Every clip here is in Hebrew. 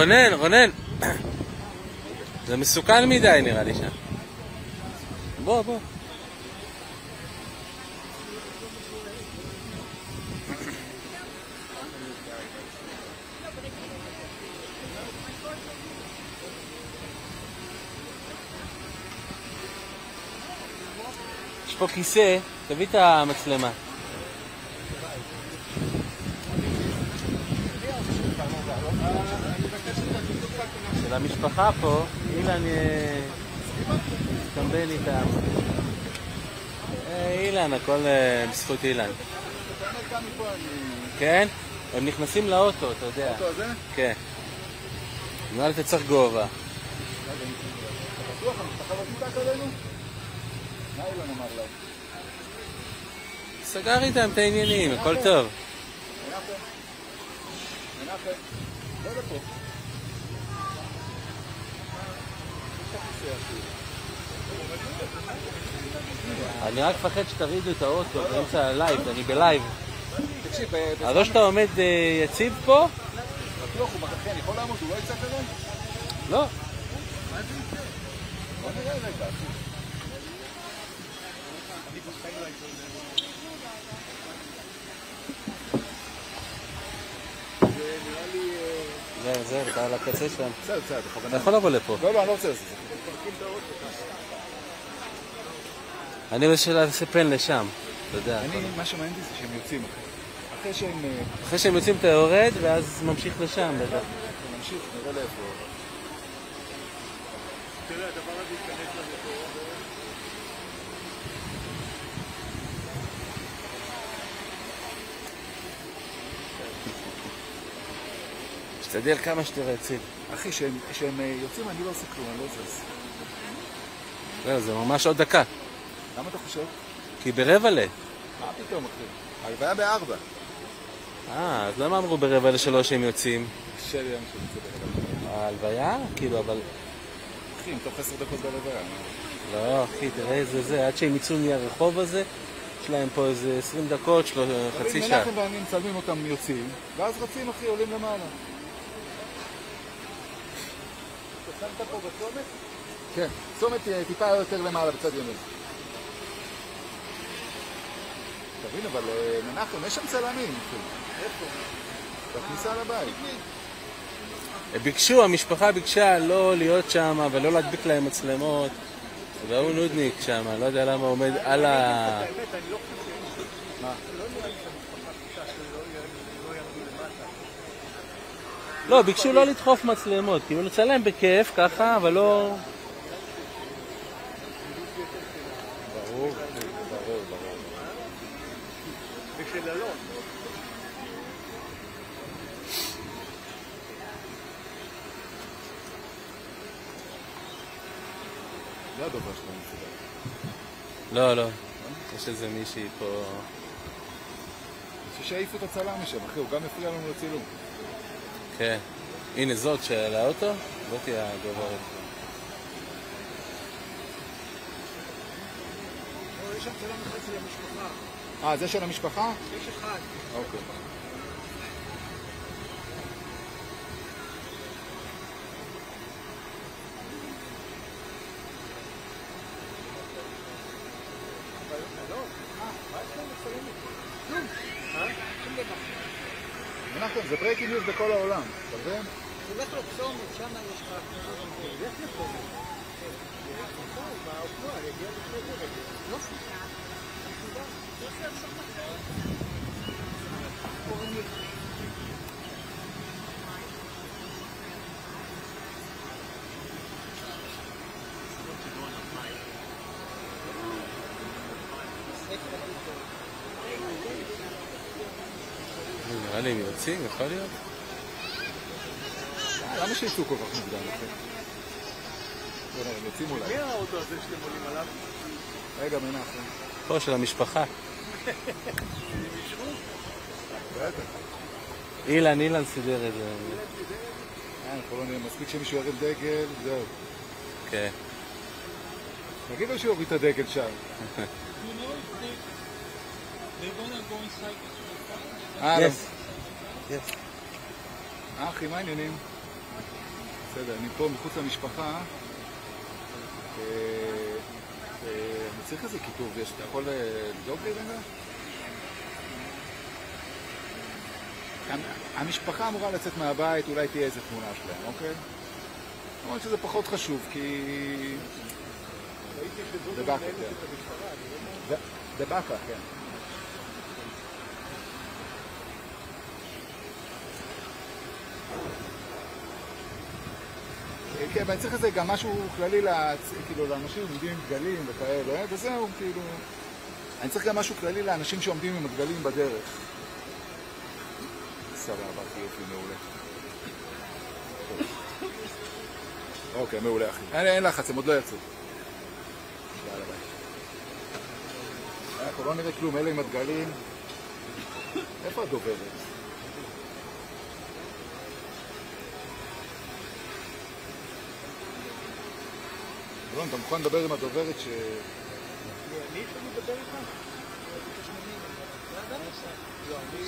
רונן, רונן. זה מסוכן מדי נראה לי שם. בוא, בוא. יש פה כיסא, תביא את המצלמה. של המשפחה פה, אילן אה, מתקמבן איתם. אה, אילן, הכל אה, בזכות אילן. כן? הם נכנסים לאוטו, אתה יודע. האוטו הזה? כן. נראה לי אתה צריך גובה. סגר איתם את העניינים, הכל טוב. מנחם? מנחם? לא לפה. אני רק מפחד שתרידו את האוטו באמצע ה live, אני ב live. תקשיב, אז או שאתה עומד אה, יציב פה, בטוח הוא מחכה, אני יכול לעמוד, הוא לא? לא. בוא נראה רגע. זה נראה לי... זהו, זהו, אתה על הקצה שם. בסדר, בסדר, אתה בכוונה. יכול לבוא לפה. לא, לא, אני לא רוצה לעשות את זה. אני רוצה לעשות פן לשם, אתה יודע. אני, מה שמעניין אותי זה שהם יוצאים אחרי. אחרי שהם... אה, אחרי שהם יוצאים אתה יורד, ואז ממשיך לשם בטח. נמשיך, נראה לאיפה. תשתדל כמה שתראה יציב. אחי, כשהם אה, יוצאים אני לא עושה כלום, אני לא זז. זהו, זה ממש עוד דקה. למה אתה חושב? כי ברבע ל... מה פתאום, אחי? ההלוויה בארבע. אה, אז למה אמרו ברבע לשלוש שהם יוצאים? קשה לי היום שזה בהלוויה. ההלוויה? כאילו, אבל... אחי, אם תוך עשר דקות בהלוויה. לא, אחי, תראה איזה זה, עד שהם יצאו מהרחוב הזה, יש להם פה איזה 20 דקות. חצי שעה. מנחם ואני מצלמים אותם יוצאים, ואז רצים, אחי, עולים למעלה. שמת פה בצומת? כן, צומת אה, טיפה יותר למעלה בצד ימין. תבין, אבל אה, מנחם, יש שם צלמים. איפה? בכניסה לבית. הם ביקשו, המשפחה ביקשה לא להיות שם ולא להדביק להם מצלמות. והוא נודניק שם, לא יודע למה הוא עומד על ה... לא, ביקשו לא לדחוף מצלמות, כאילו לצלם בכיף ככה, אבל לא... ברור, ברור, ברור. לא, לא. יש איזה מישהי פה... שיעיפו את הצלם משם, אחי, הוא גם הפריע לנו לצילום. כן. הנה זאת של האוטו, זאתי הגוברת. אחד של המשפחה. אה, זה של המשפחה? יש אחד. אוקיי. מנחם, זה breaking news בכל העולם, אתה מבין? תלך לצומת, שם יש לך... הם יוצאים, יכול להיות? אה, למה שיצאו כל כך מוקדם, הם יוצאים אולי. מי האוטו הזה שאתם עולים עליו? רגע, מנחם. פה, של המשפחה. אילן, אילן סידר את זה. אה, אנחנו לא נהיה מספיק שמישהו ירים דגל, זהו. כן. תגיד לו שיוריד את הדגל שם. אה, Yes. אה, אחי, מה העניינים? בסדר, אני פה מחוץ למשפחה. אה, אה, אני צריך איזה כיתוב, יש, אתה יכול אה, לדאוג לי רגע? המ- המשפחה אמורה לצאת מהבית, אולי תהיה איזה תמונה שלהם, אוקיי? למרות שזה פחות חשוב, כי... כן. ב- בבאקה, כן. כן, ואני צריך איזה גם משהו כללי, להצ- כאילו, לאנשים עומדים עם דגלים וכאלה, וזהו, כאילו... אני צריך גם משהו כללי לאנשים שעומדים עם הדגלים בדרך. סבבה, אחי, יופי, מעולה. אוקיי, מעולה, אחי. אין, אין לחץ, הם עוד לא יצאו. יאללה, ביי. אנחנו לא נראה כלום, אלה עם הדגלים. איפה הדוברת? אלון, אתה מוכן לדבר עם הדוברת ש... יש לנו לדבר איתך? לא, אני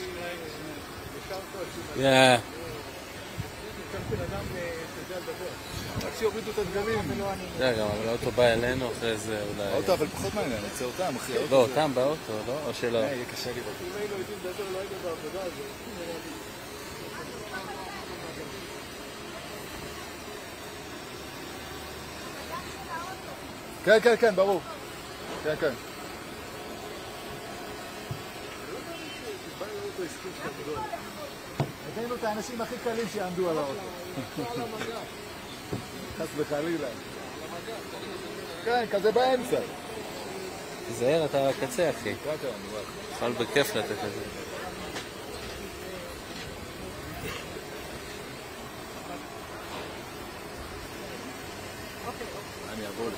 לדבר. רק שיורידו את הדגלים. אתה יודע גם, אבל האוטו בא אלינו אחרי זה אולי... האוטו אבל פחות מעניין, אני רוצה אותם, אחי. האוטו לא, זה- אותם באוטו, לא? או שלא? אה, יהיה קשה לראות. אם היינו יודעים לדבר, לא היינו בעבודה הזאת. כן, כן, כן, ברור. כן, כן. הבאנו את האנשים הכי קלים שיעמדו על האוטו. חס וחלילה. כן, כזה באמצע. תיזהר, אתה אחי. כן, אני רואה. יכול בכיף לתת את זה.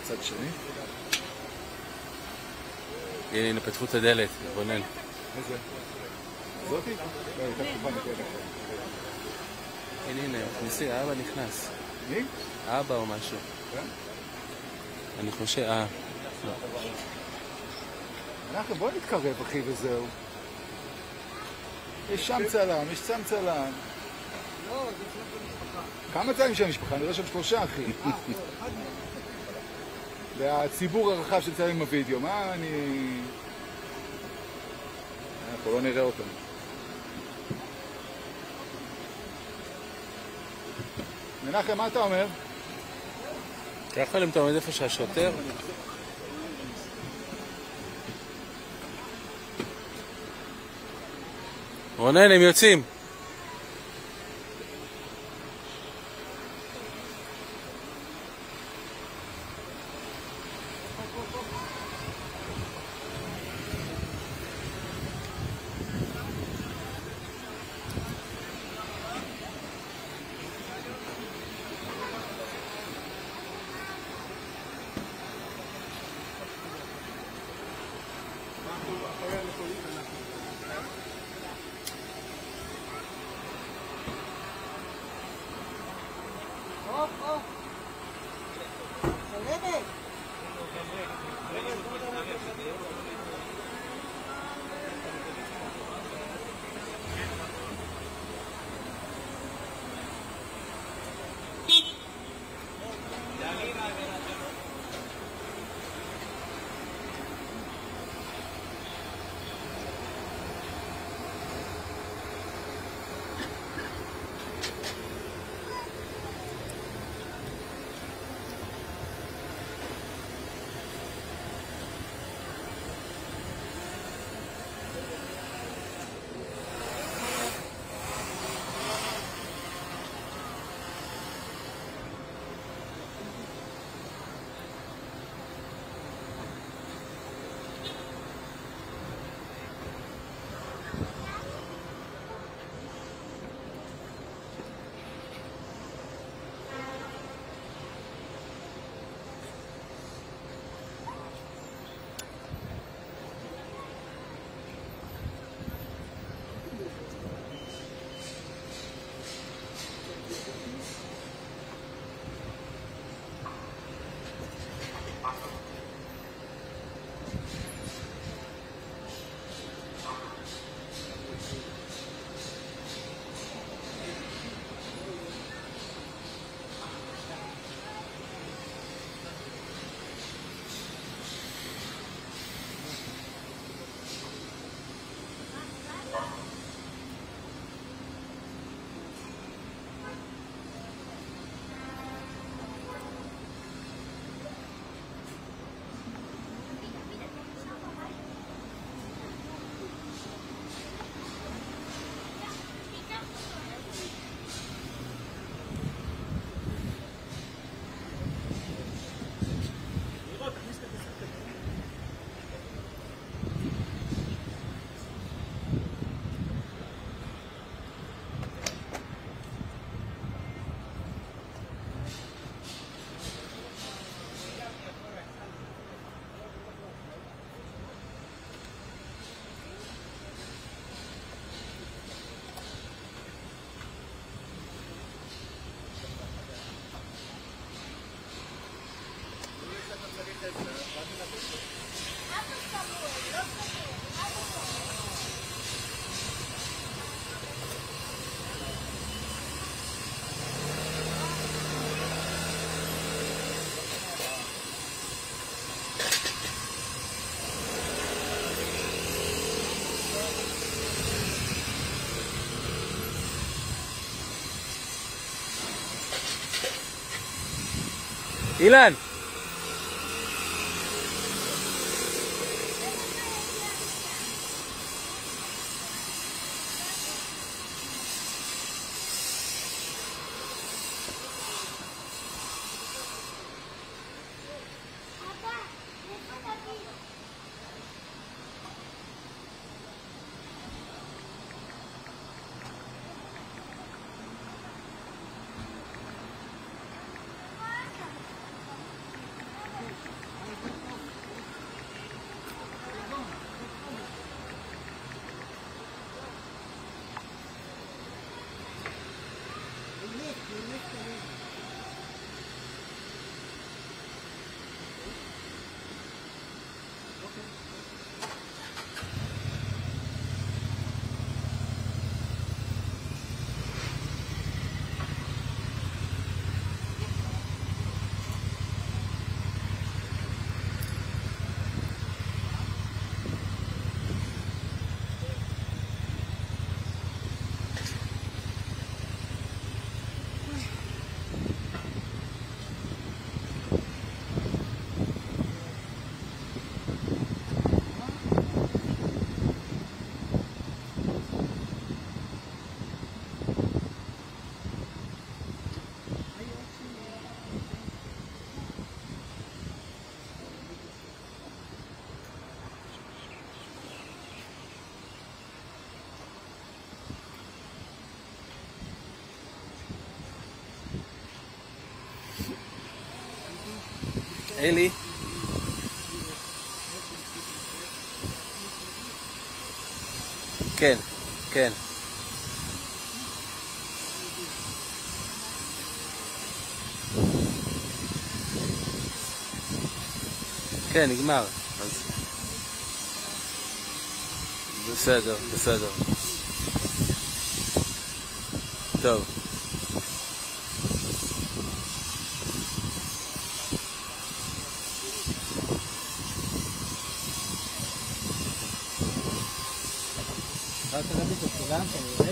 לצד שני. הנה, הנה, פתחו את הדלת, רונן. איזה? זאתי? לא, הייתה. הנה, הנה, נכנסי, האבא נכנס. מי? אבא או משהו. כן? אני חושב, אה, אנחנו בוא נתקרב אחי וזהו. יש שם צלם, יש שם צלם. לא, זה אצלנו במשפחה. כמה צלמים של המשפחה? אני רואה שם שלושה אחי. והציבור הרחב של צלמים בווידאו, מה אני... אנחנו לא נראה אותם. מנחם, מה אתה אומר? ככה אם אתה עומד איפה שהשוטר, רונן, הם יוצאים. אילן! אלי? כן, כן. כן, נגמר. אז... בסדר, בסדר. טוב. cansan.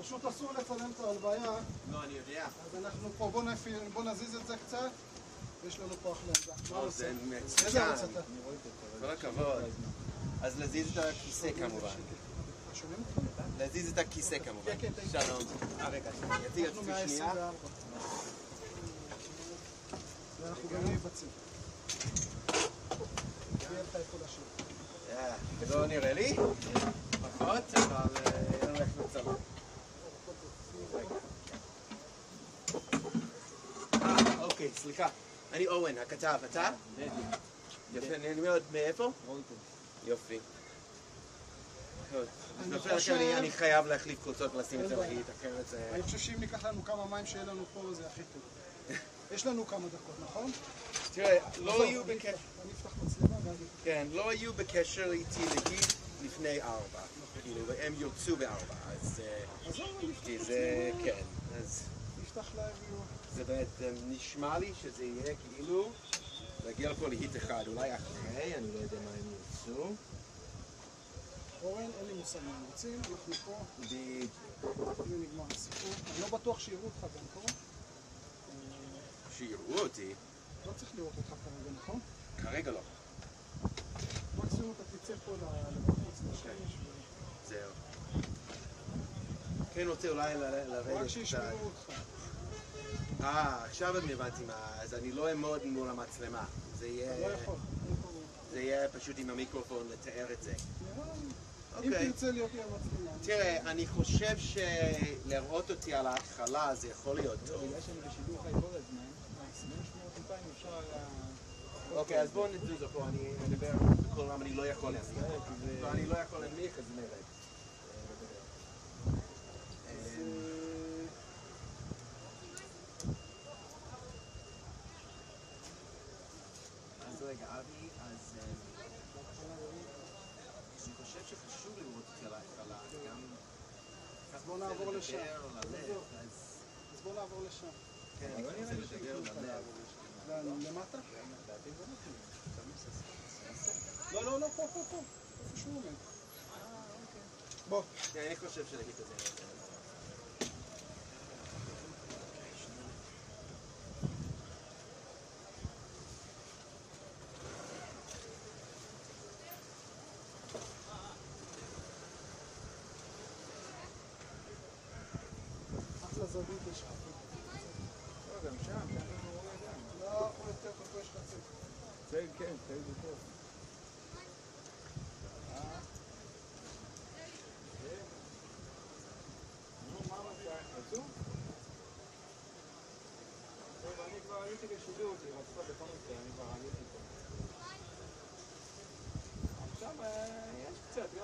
פשוט אסור לצלם את ההלוויה, לא, אני יודע. אז אנחנו פה, בוא, נפעיל, בוא נזיז את זה קצת. יש לנו פה אחלה עמדה. זה מצוין. כל הכבוד. אז להזיז את הכיסא כמובן. להזיז את הכיסא כמובן. כן, כן, שלום. אה, אנחנו עצמי שנייה. 124. ואנחנו גם נהיה בציר. אה, לא נראה לי. פחות, אבל אה, אין לנו איך לצלם. אה, אוקיי, סליחה. אני אורן, הכתב. אתה? יפה, נהנה מאוד. מאיפה? יופי. אני אני- אני חייב להחליף קבוצות ולשים את זה. בחית, אחרת זה... אני חושב שאם ניקח לנו כמה מים שיהיה לנו פה זה הכי טוב. יש לנו כמה דקות, נכון? תראה, לא היו אני בקשר... אני אפתח מצלמה ואז... כן, לא היו בקשר איתי נגיד לפני ארבע. כאילו, והם יוצאו בארבע, אז... אה, אני אפתח כי זה... כן, אז... נפתח להם. זה אה, נשמע לי שזה יהיה כאילו להגיע לפה להיט אחד, אולי אחרי, אני לא יודע מה הם ירצו. אורן, אין לי מושג מה הם רוצים, אנחנו פה, בדיוק. הנה נגמר הסיפור. אני לא בטוח שיראו אותך גם פה. שיראו אותי, לא צריך לראות אותך כרגע, נכון? כרגע לא. מקסימום אתה תצא פה לבחוץ. ו- זהו. כן רוצה אולי לרדת רק. שישמעו אותך. אה, עכשיו אני הבנתי מה, אז אני לא אעמוד מול המצלמה. זה לא יהיה... יכול. זה יהיה פשוט עם המיקרופון לתאר את זה. אם אוקיי. תרצה להיות לי המצלמה. תראה, אני חושב שלראות אותי על ההתחלה זה יכול להיות טוב. בגלל שאני בשידור חי כל הזמן, אז בין שמועות אלפיים אפשר על ה... אוקיי, אז בואו נזוז פה, אני מדבר בכל רם, אני לא יכול להנמיך. לא, אני לא יכול להנמיך, אז נרד. רגע, אבי, אז אה, אני חושב שחשוב לראות אותי על ההתחלה, גם... אז בוא נעבור לשם. אז... אז בוא נעבור לשם. כן, אני רוצה לדבר ללב. למטה? לא, לא, לא, פה, פה, פה. איפה שהוא עומד. בוא. כן, אני חושב שלהיט הזה יותר. אחלה זווית יש לך פה. לא, גם שם, שם אנחנו רואים גם. לא, פה יותר טוב, פה יש לך צל. צל, כן, צל זה טוב. נו, מה המצב? רצו? טוב, אני כבר עליתי לשידור, כי רצו בכל מקרה, אני כבר עליתי פה. עכשיו אה,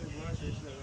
Gelin buna şey işler.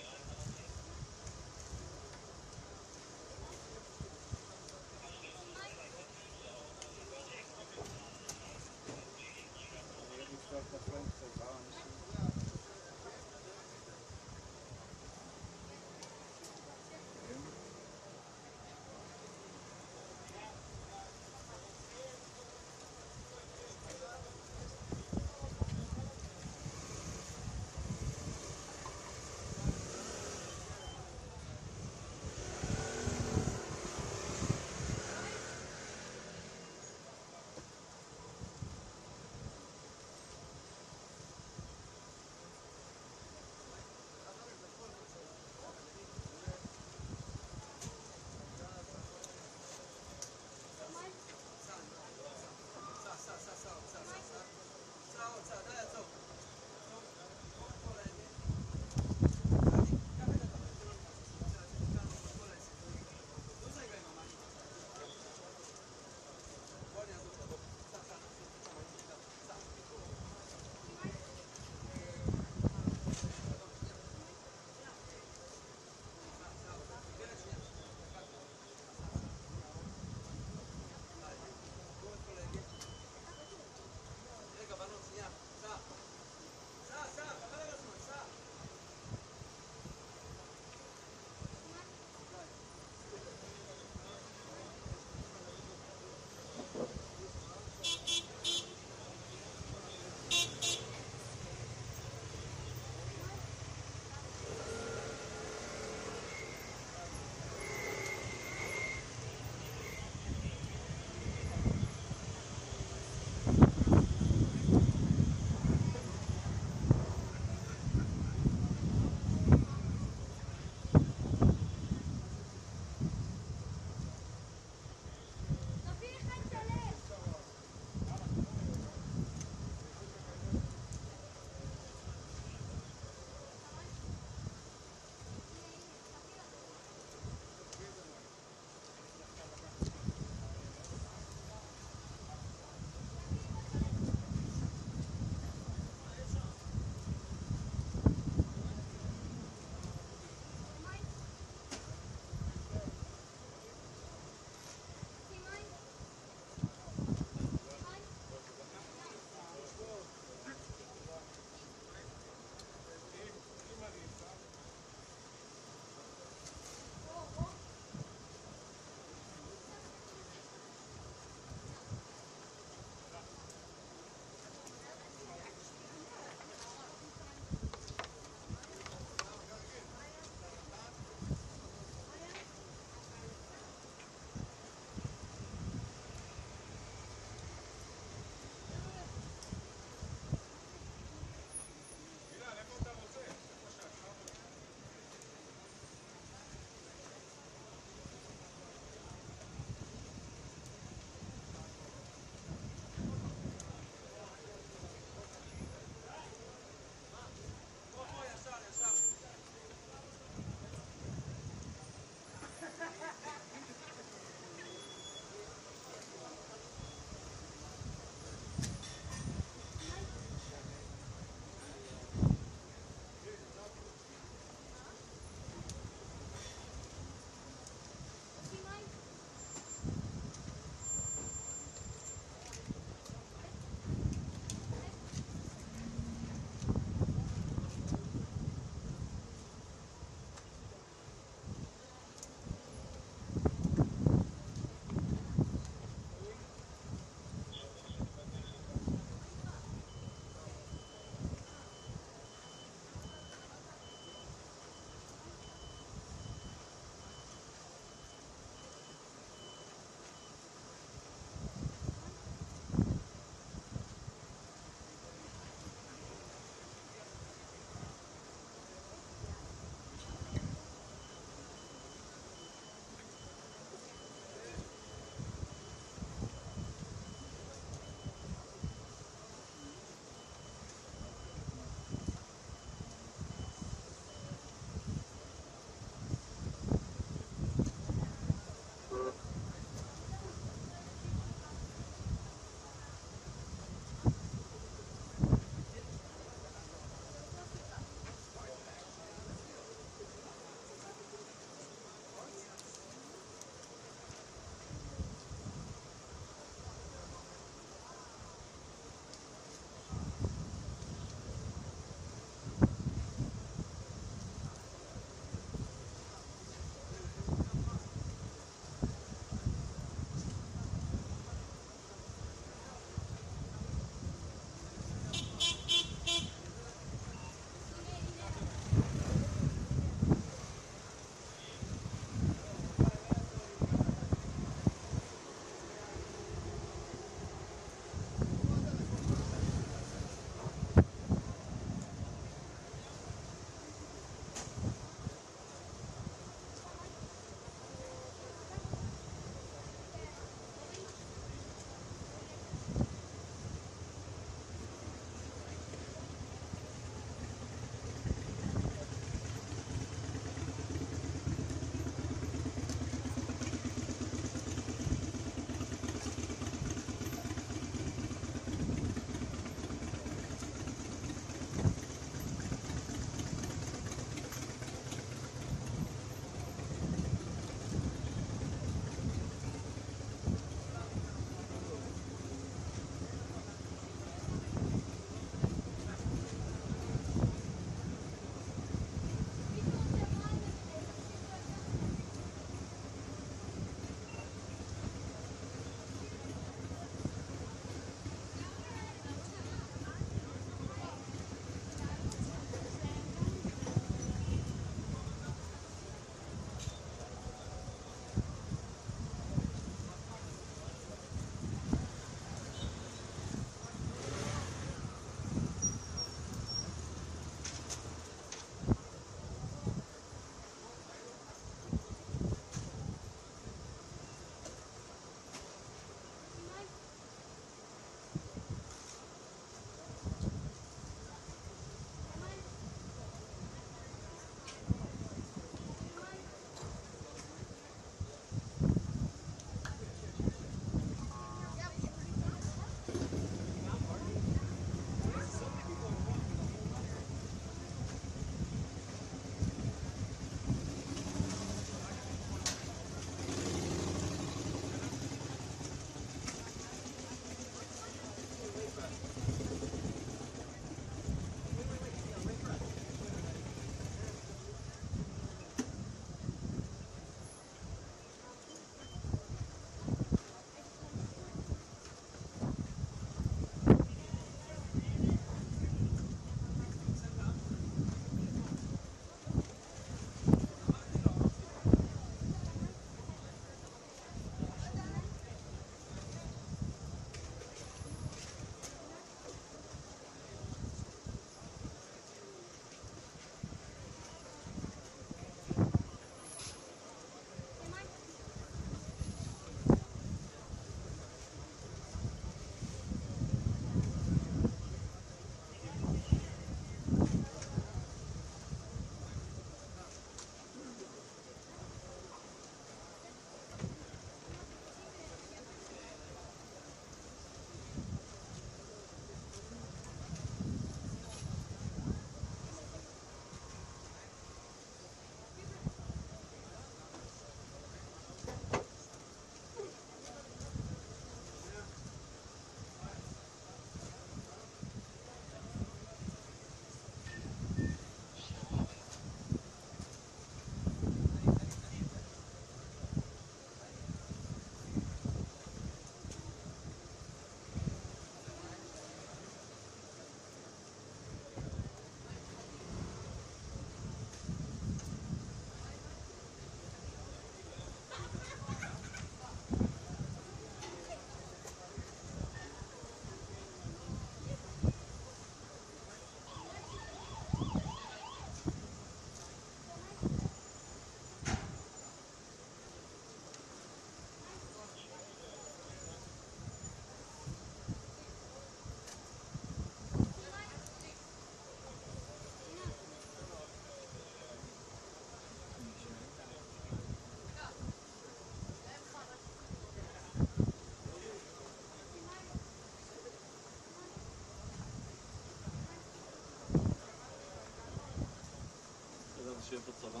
שיהיה בצלם,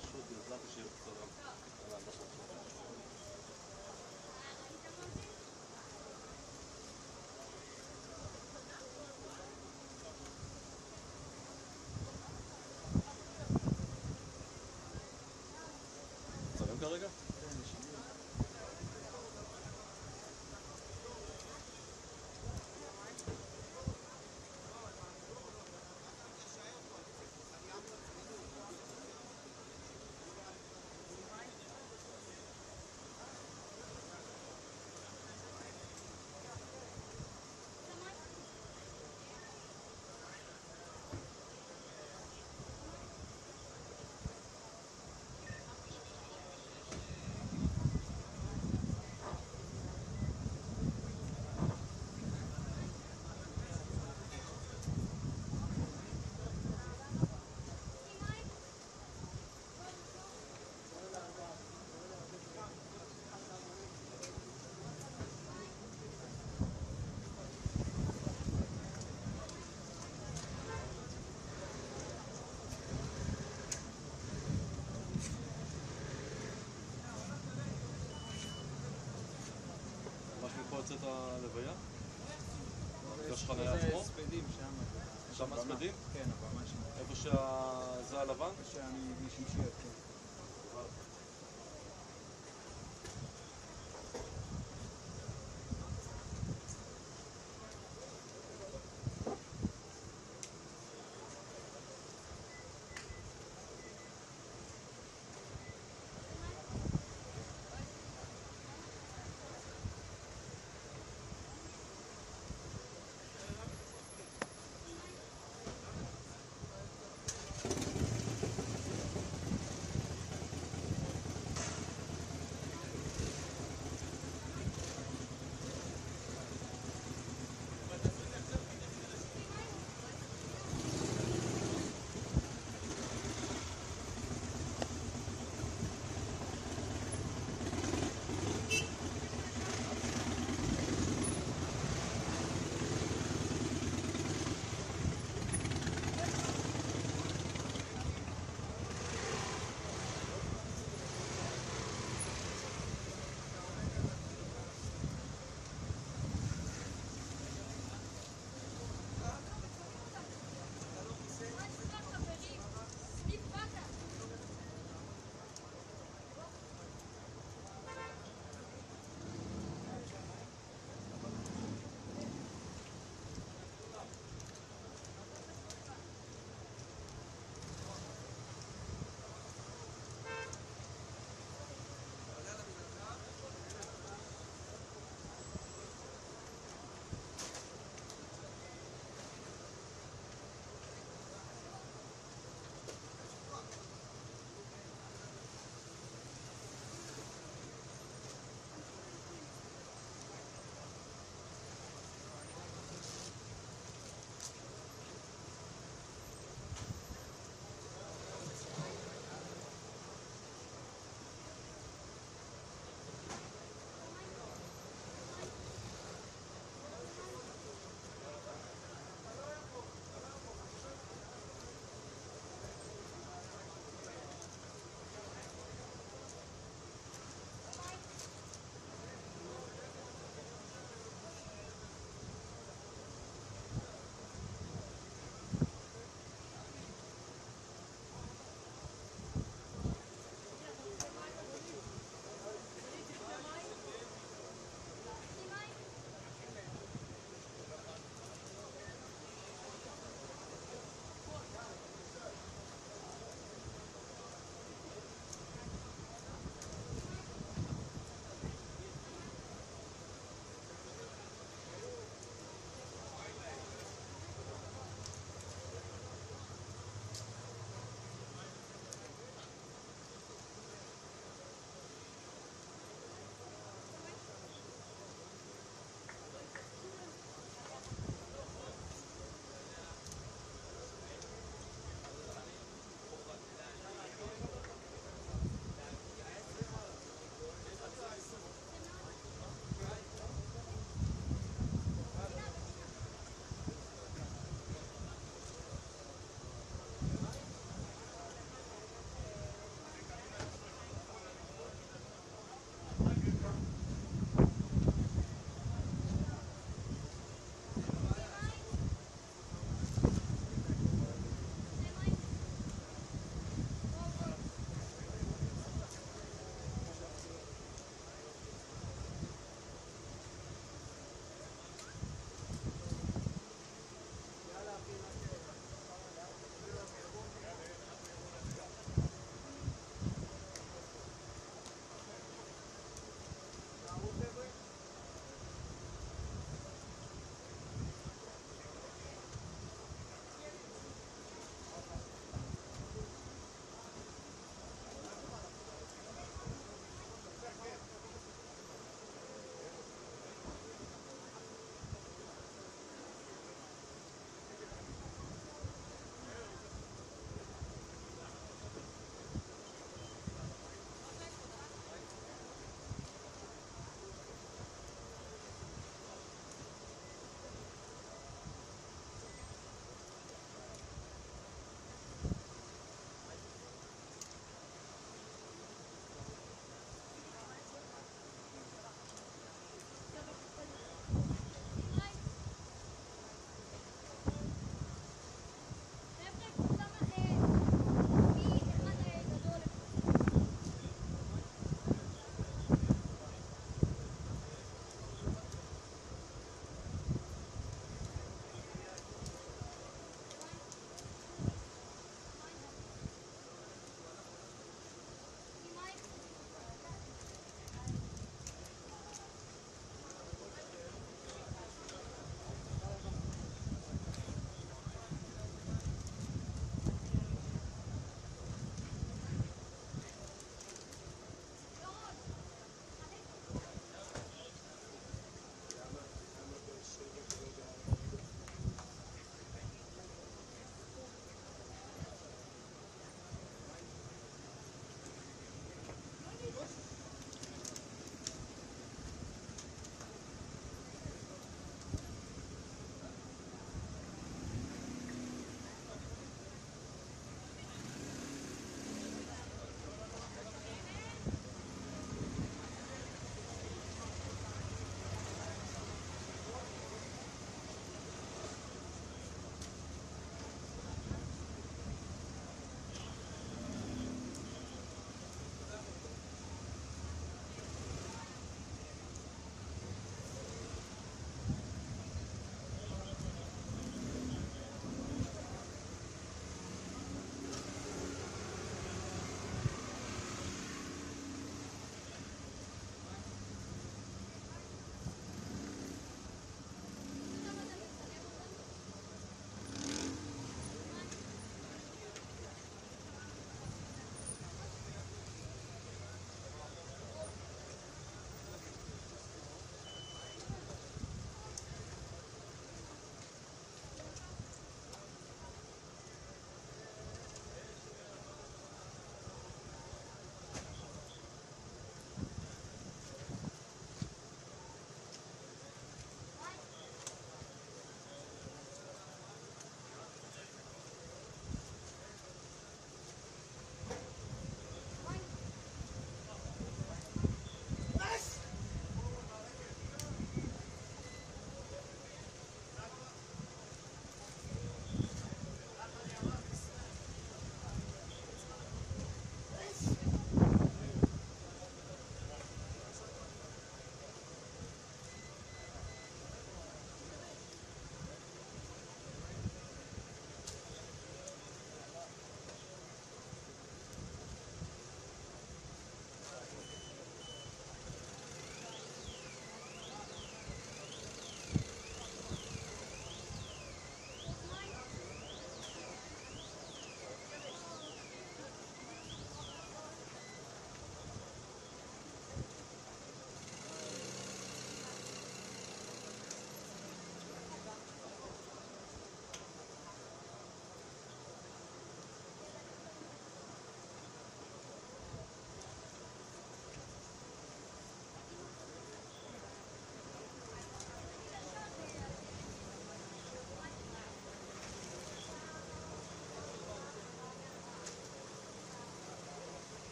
פשוט ידעתי שיהיה בצלם. על ההנחה שלך. מצלם כרגע? יוצאת הלוויה? יש חניה עצמו? הספדים שם. שם הספדים? כן, הבמה שם. איפה שה... זה הלבן? שם משמשיות,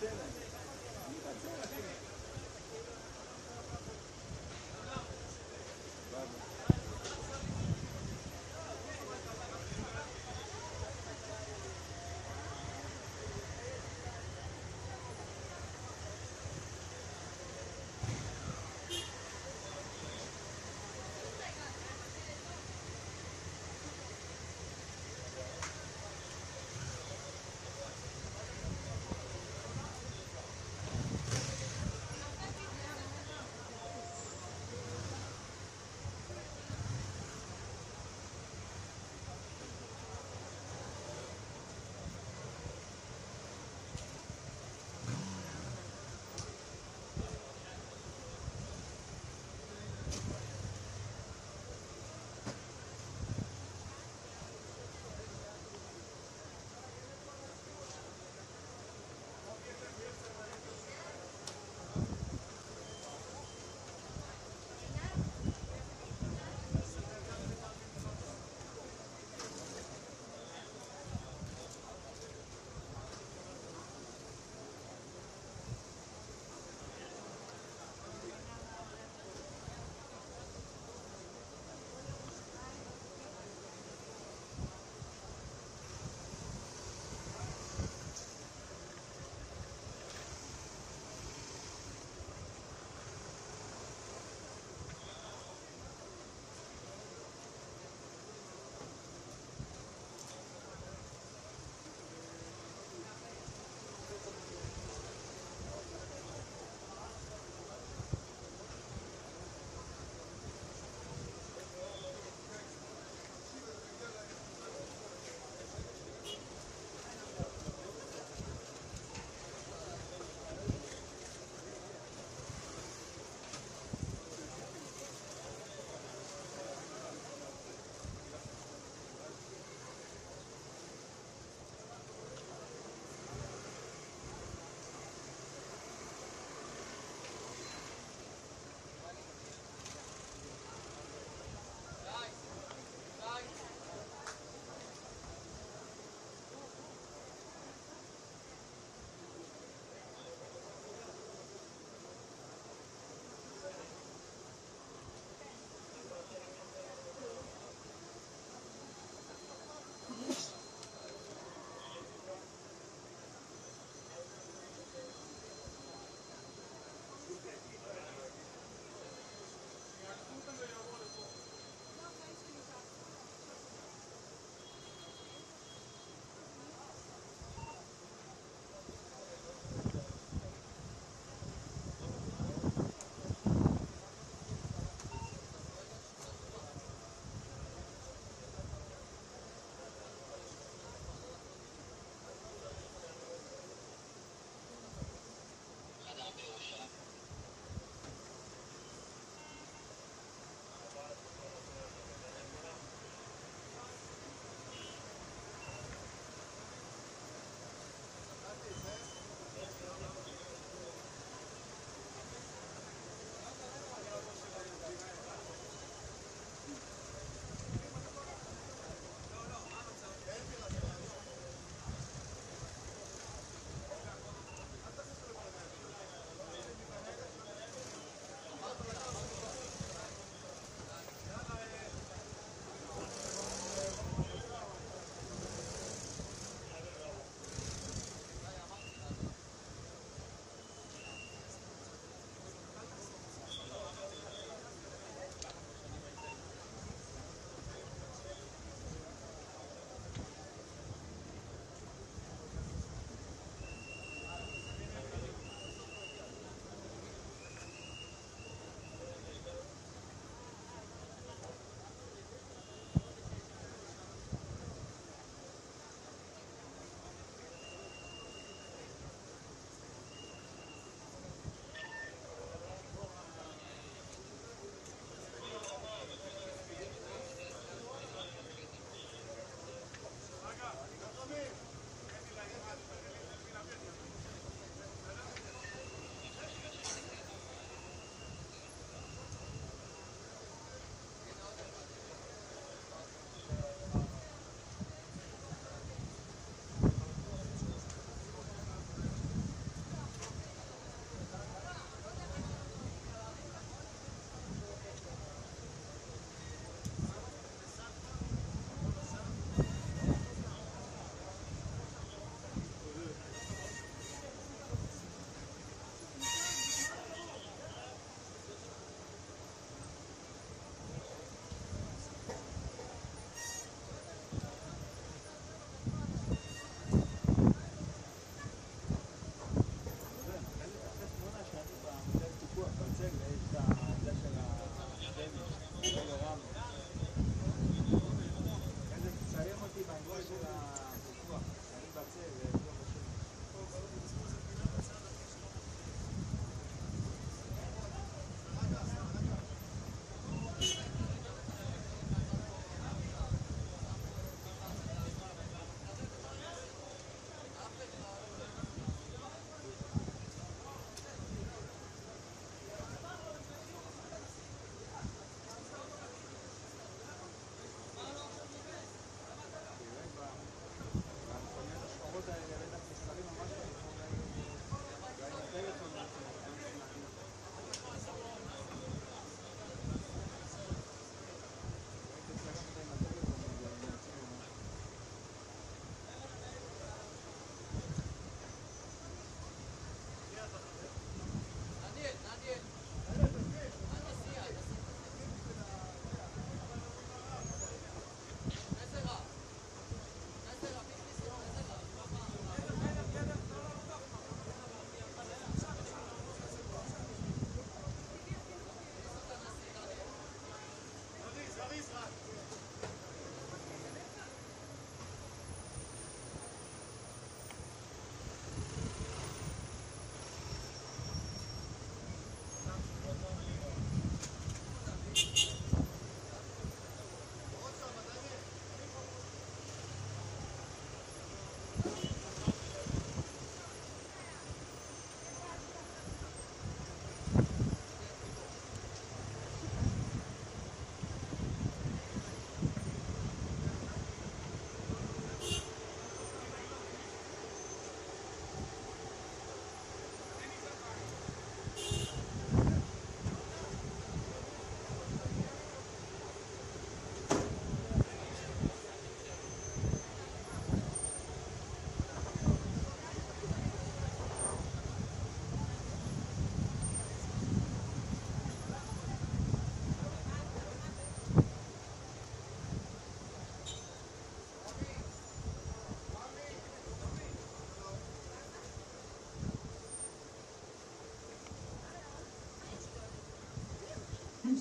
כן.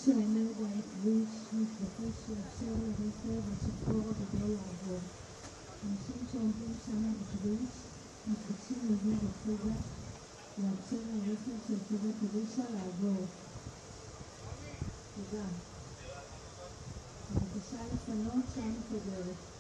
So I know that we should profess yourself and service before the day of war. And since on both sides of this, you could see the wind of progress, you have seen the reasons of the revolution of war. Goodbye. And besides the long time for the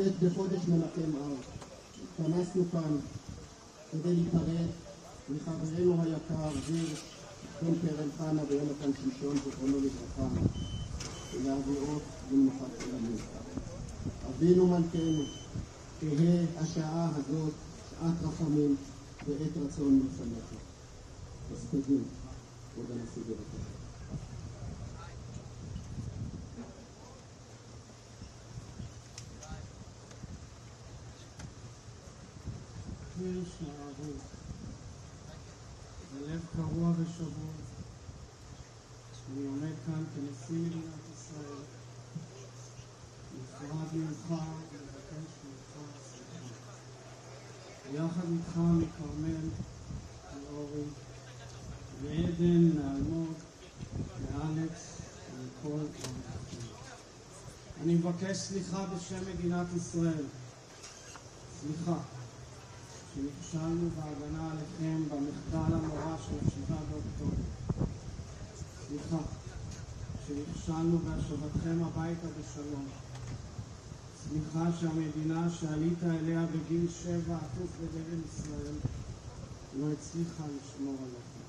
כ"ט בחודש מנחם אב, התכנסנו כאן מבקש סליחה בשם מדינת ישראל. סליחה. שנכשלנו בהגנה עליכם במחדל הנורא של השבעה באוקטובר. סליחה, שנכשלנו בהשבתכם הביתה בשלום. סליחה שהמדינה שעלית אליה בגיל שבע עטוף בדגל ישראל לא הצליחה לשמור עליכם.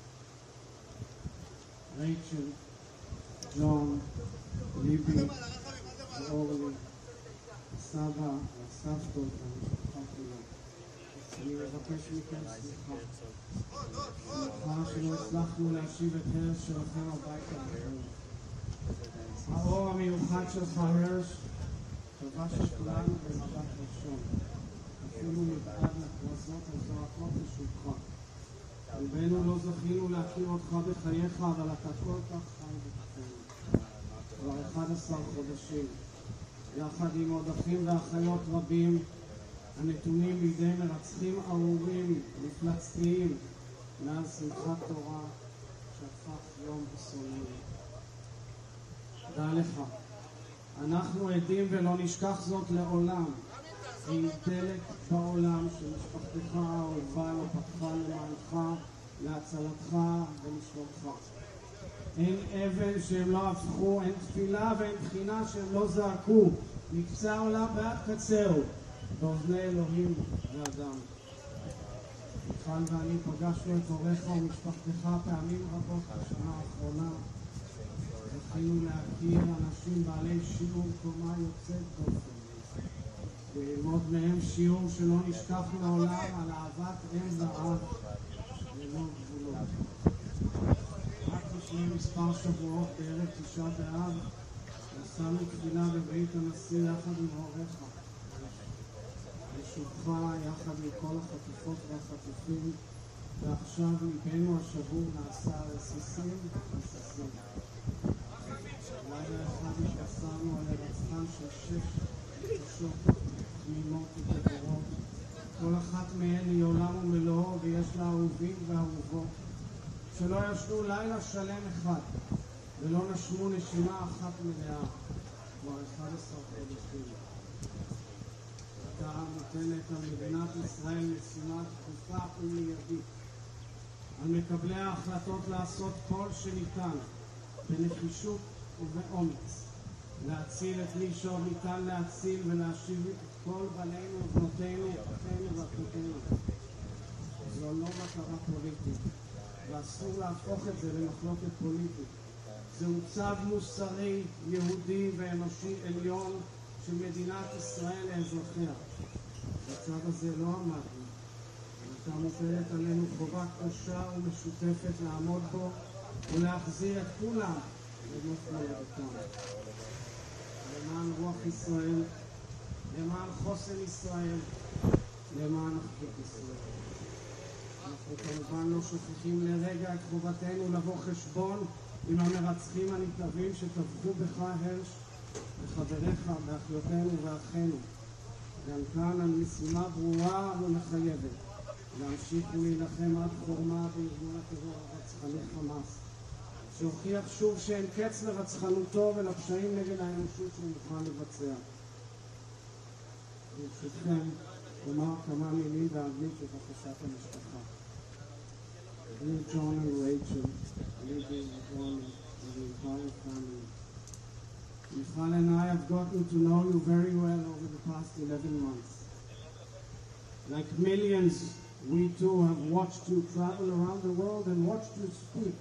רייצ'ל, ג'ון, ליבי סליחה שלא הצלחנו להשיב את הרש שלכם הביתה. האור המיוחד שלך, הרש, כבש את כולנו במבט ראשון. אפילו מבעד לכרזות הזועקות לשובך. רובנו לא זכינו להכיר אותך בחייך, אבל אתה כל כך חי בתוכנו. כבר 11 חודשים. יחד עם עוד אחים ואחיות רבים, הנתונים בידי מרצחים ארורים, מפלצתיים, מאז שמחת תורה שהפך יום אסוננו. דע לך, אנחנו עדים ולא נשכח זאת לעולם. אין דלק בעולם שמשפחתך האהובה לא פתחה למענך, להצלתך ולשלומך. אין אבן שהם לא הפכו, אין תפילה ואין תחינה שהם לא זעקו, מקצה העולם ועד קצהו. באוזני אלוהים ואדם. מיכל ואני פגשנו את הוריך ומשפחתך פעמים רבות בשנה האחרונה. זכינו להכיר אנשים בעלי שיעור קומה יוצאת דופן, וללמוד מהם שיעור שלא נשכח מעולם על אהבת אם ואב ללא גבולות. רק לפני מספר שבועות, בערב תשעה באב, נסענו תפילה בבית הנשיא יחד עם הוריך. לשובך יחד עם כל החטופות והחטופים, ועכשיו ליבנו השבור נעשה רסיסים רסיסים. לילה אחד התבשרנו על הירצחן של שש נפשות תמימות וגיבורות. כל אחת מהן היא עולם ומלואו, ויש לה אהובים ואהובות, שלא ישנו לילה שלם אחד, ולא נשמו נשימה אחת מלאה, כבר 11 חודשים. אתה נותנת על מדינת ישראל משימה דחופה ומיידית. על מקבלי ההחלטות לעשות כל שניתן, בנחישות ובאומץ, להציל את מי שעוד ניתן להציל ולהשיב את כל בנינו ובנותינו, אחינו ואחיותינו. זו לא מטרה פוליטית, ואסור להפוך את זה למחלוקת פוליטית. זהו צו מוסרי, יהודי ואנושי עליון של מדינת ישראל לאזרחיה. בצו הזה לא עמדנו, ועתה מוטלת עלינו חובה קשה ומשותפת לעמוד בו ולהחזיר את כולם לנוף מולדתם. למען רוח ישראל, למען חוסן ישראל, למען אחדות ישראל. אנחנו כמובן לא שוכחים לרגע את חובתנו לבוא חשבון עם המרצחים הנתעבים שטבחו בך הרש וחבריך ואחיותינו ואחינו. גם כאן על משימה ברורה ומחייבת להמשיך ולהילחם עד חורמה בארגון הטרור הרצחני חמאס, שהוכיח שוב שאין קץ לרצחנותו ולפשעים נגד האנושות שהוא מוכן לבצע. ברשותכם, אומר כמה מילים באנגלית לבקשת המשפחה. dear John and Rachel, Libby, Ronnie, Michal and I have gotten to know you very well over the past 11 months. Like millions, we too have watched you travel around the world and watched you speak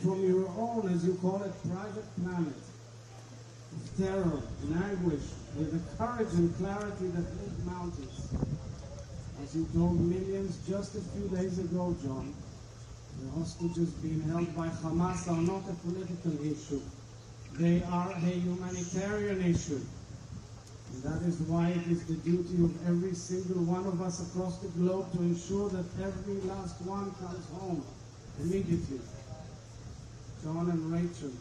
from your own, as you call it, private planet of terror and anguish with the courage and clarity that move mountains. As you told millions just a few days ago, John, the hostages being held by Hamas are not a political issue. They are a humanitarian issue. And that is why it is the duty of every single one of us across the globe to ensure that every last one comes home immediately. John and Rachel,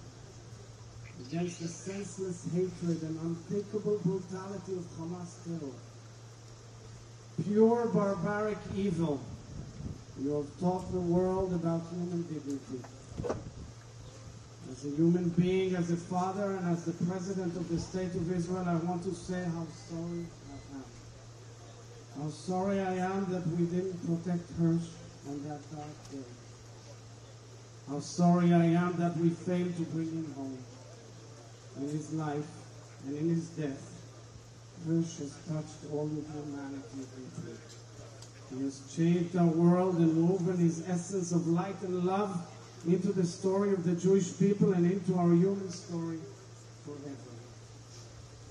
against the senseless hatred and unthinkable brutality of Hamas terror. Pure barbaric evil. You have taught the world about human dignity. As a human being, as a father, and as the president of the state of Israel, I want to say how sorry I am. How sorry I am that we didn't protect Hirsch on that dark day. How sorry I am that we failed to bring him home. In his life and in his death, Hirsch has touched all of humanity deeply. He has changed our world and woven his essence of light and love into the story of the Jewish people and into our human story forever.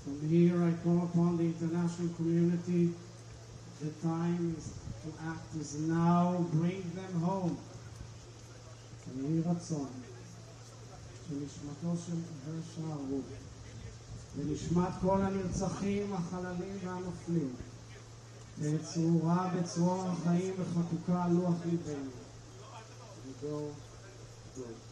From here, I call upon the international community. The time is to act is now. Bring them home. יהי רצון שנשמתו של הרש ההרוג ונשמת כל הנרצחים, החללים והנופלים תהא צרורה בצרור החיים וחקוקה על לוח ליבנו. Right.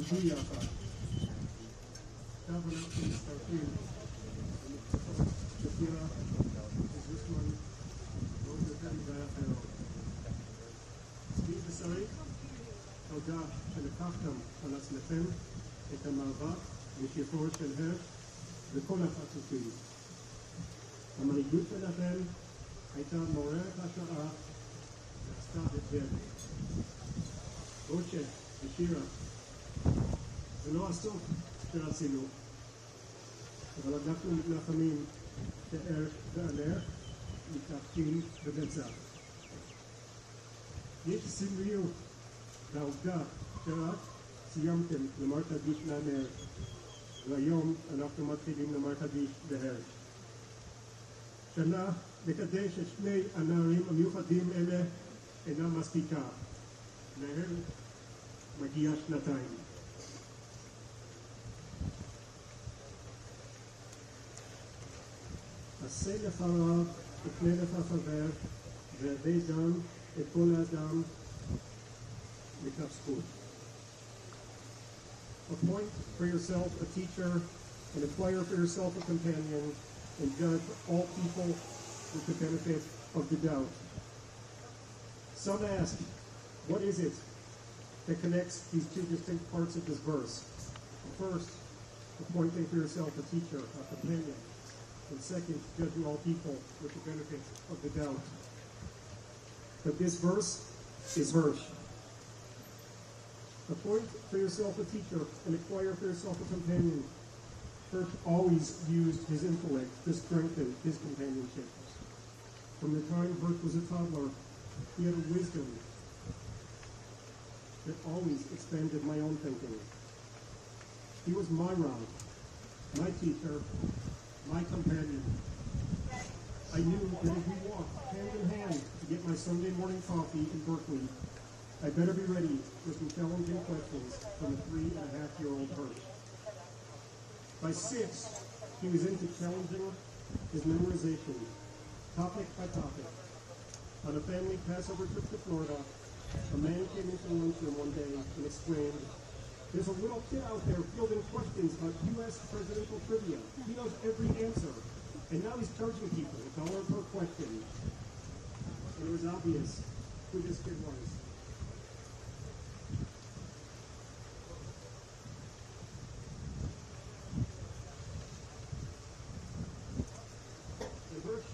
עכשיו אנחנו מצטרפים למשפחות שפירא וזוסמן ועוד יותר מדי אחרות. צבי ושרי, תודה שלקחתם על עצמכם את המאבק לשחרור של הרש וכל החטופים. המנהיגות שלכם הייתה מעוררת השראה ועשתה את זה. משה ושירה, זה לא הסוף שרצינו, אבל אנחנו מתנחמים שערך ועלך מתאפקים בבצע. יש סמליות בעובדה שרק סיימתם לומר קדיש לנר, והיום אנחנו מתחילים לומר קדיש להרש. שנה לקדש את שני הנערים המיוחדים אלה אינה מספיקה. להם מגיע שנתיים. עשה לך רב וקנה לך חבר, והבא דם את כל האדם לכף זכות. Appoint for yourself a teacher and acquire for yourself a companion and judge all people with the benefit of the doubt. Some ask, what is it that connects these two distinct parts of this verse? First, appointing for yourself a teacher, a companion. And second, judging all people with the benefit of the doubt. But this verse is Hirsch. Appoint for yourself a teacher and acquire for yourself a companion. Hirsch always used his intellect to strengthen his companionship. From the time Hirsch was a toddler, he had a wisdom that always expanded my own thinking. He was my rock, my teacher, my companion. I knew that if we walked hand in hand to get my Sunday morning coffee in Berkeley, I'd better be ready for some challenging questions from a three and a half year old Hirsch. By six, he was into challenging his memorization, topic by topic. On a family Passover trip to Florida, A man came into the lunchroom one day and exclaimed, There's a little kid out there fielding questions about U.S. presidential trivia. He knows every answer. And now he's charging people a dollar per question. And it was obvious who this kid was. And Hirsch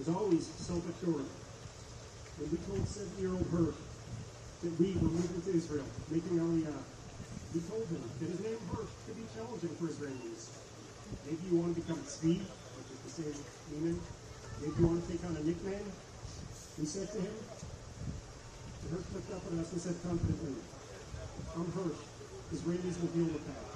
is always self-assured. When we told seven-year-old Hirsch that we were moving to Israel, making Aliyah, we told him that his name Hirsch could be challenging for his Israelis. Maybe you want to become Tzvi, which is the same meaning. Maybe you want to take on a nickname. We said to him, and Hirsch looked up at us and said confidently, I'm Hirsch. Israelis will deal with that.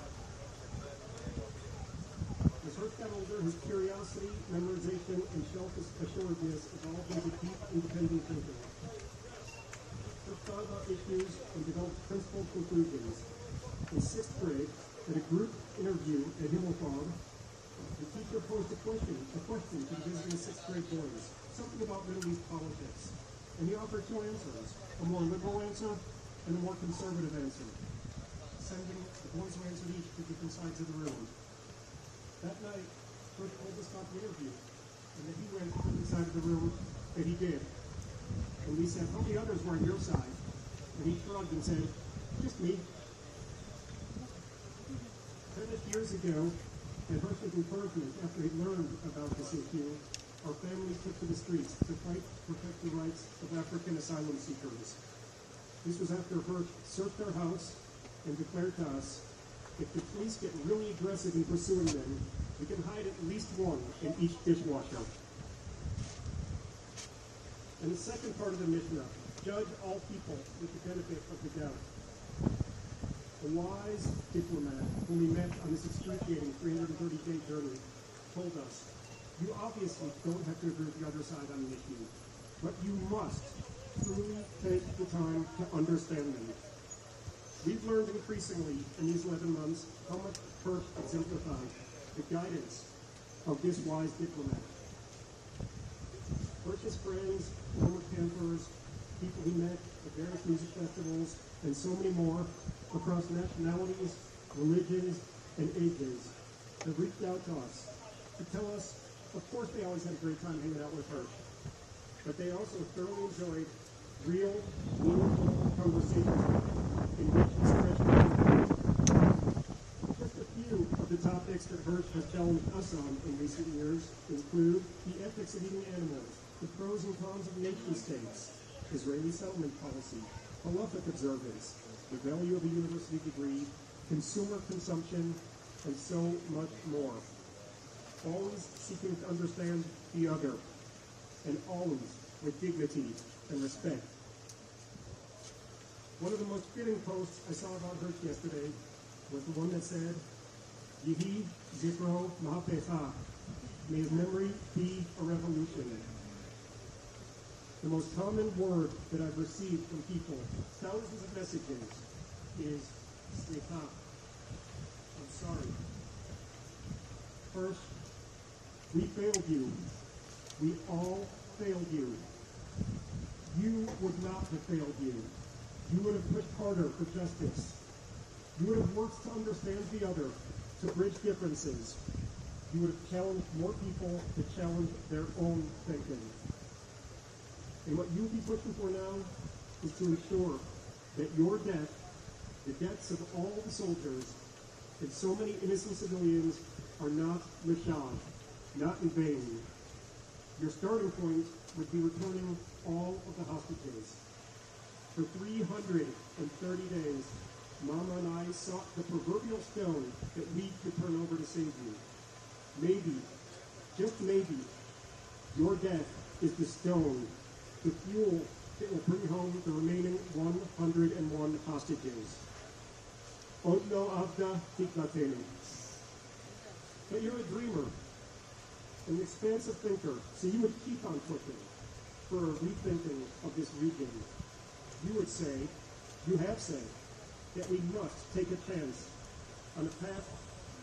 As Hirsch got older, his curiosity, memorization, and self-assuredness evolved into deep, independent thinking. Hirsch thought about issues and developed principled conclusions. In sixth grade, at a group interview at Himmelfarb, the teacher posed a question, a question to the visiting sixth grade boys, something about Middle East politics. And he offered two answers, a more liberal answer and a more conservative answer, sending the boys who answered each to different sides of the room. That night, Coach told us about the interview, and that he went to the side of the room that he did. And we said, how many others were on your side? And he shrugged and said, just me. Ten years ago, at Hershey's encouragement, after he learned about this issue, our family took to the streets to fight to protect the rights of African asylum seekers. This was after Hirsch searched our house and declared to us, if the police get really aggressive in pursuing them, we can hide at least one in each dishwasher. And the second part of the Mishnah, judge all people with the benefit of the doubt. A wise diplomat whom we met on this excruciating 330-day journey told us, you obviously don't have to agree with the other side on the issue, but you must truly take the time to understand them. We've learned increasingly in these 11 months how much Hirsch exemplified the guidance of this wise diplomat. Hirsch's friends, former campers, people he met at various music festivals, and so many more across nationalities, religions, and ages have reached out to us to tell us, of course they always had a great time hanging out with her, but they also thoroughly enjoyed real, meaningful conversations in which Just a few of the topics that Hirsch has challenged us on in recent years include the ethics of eating animals, the pros and cons of nation states, Israeli settlement policy, halachic observance, the value of a university degree, consumer consumption, and so much more. Always seeking to understand the other, and always with dignity and respect. One of the most fitting posts I saw about Hirsch yesterday was the one that said, Yehi Zikro Mahapecha. May his memory be a revolution. The most common word that I've received from people, thousands of messages, is Slicha. I'm sorry. First, we failed you. We all failed you. You would not have failed you. You would have pushed harder for justice. You would have worked to understand the other, to bridge differences. You would have challenged more people to challenge their own thinking. And what you'll be pushing for now is to ensure that your death, the deaths of all the soldiers, and so many innocent civilians are not mashal, not in vain. Your starting point would be returning all of the hostages. For 330 days, Mama and I sought the proverbial stone that we could turn over to save you. Maybe, just maybe, your death is the stone, the fuel that will bring home the remaining 101 hostages. Odno Avda Tiklatenu. But you're a dreamer, an expansive thinker, so you would keep on pushing for a rethinking of this region. You would say, you have said, that we must take a chance on a path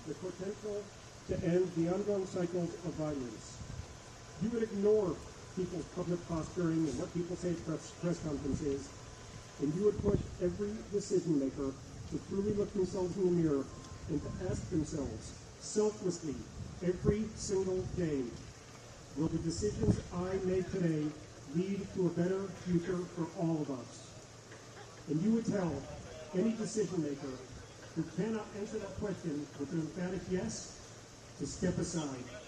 with potential to end the ongoing cycles of violence. You would ignore people's public posturing and what people say at press, press conferences and you would push every decision maker to truly look themselves in the mirror and to ask themselves selflessly every single day, will the decisions I make today lead to a better future for all of us? And you would tell any decision maker who cannot answer that question with an emphatic yes to step aside.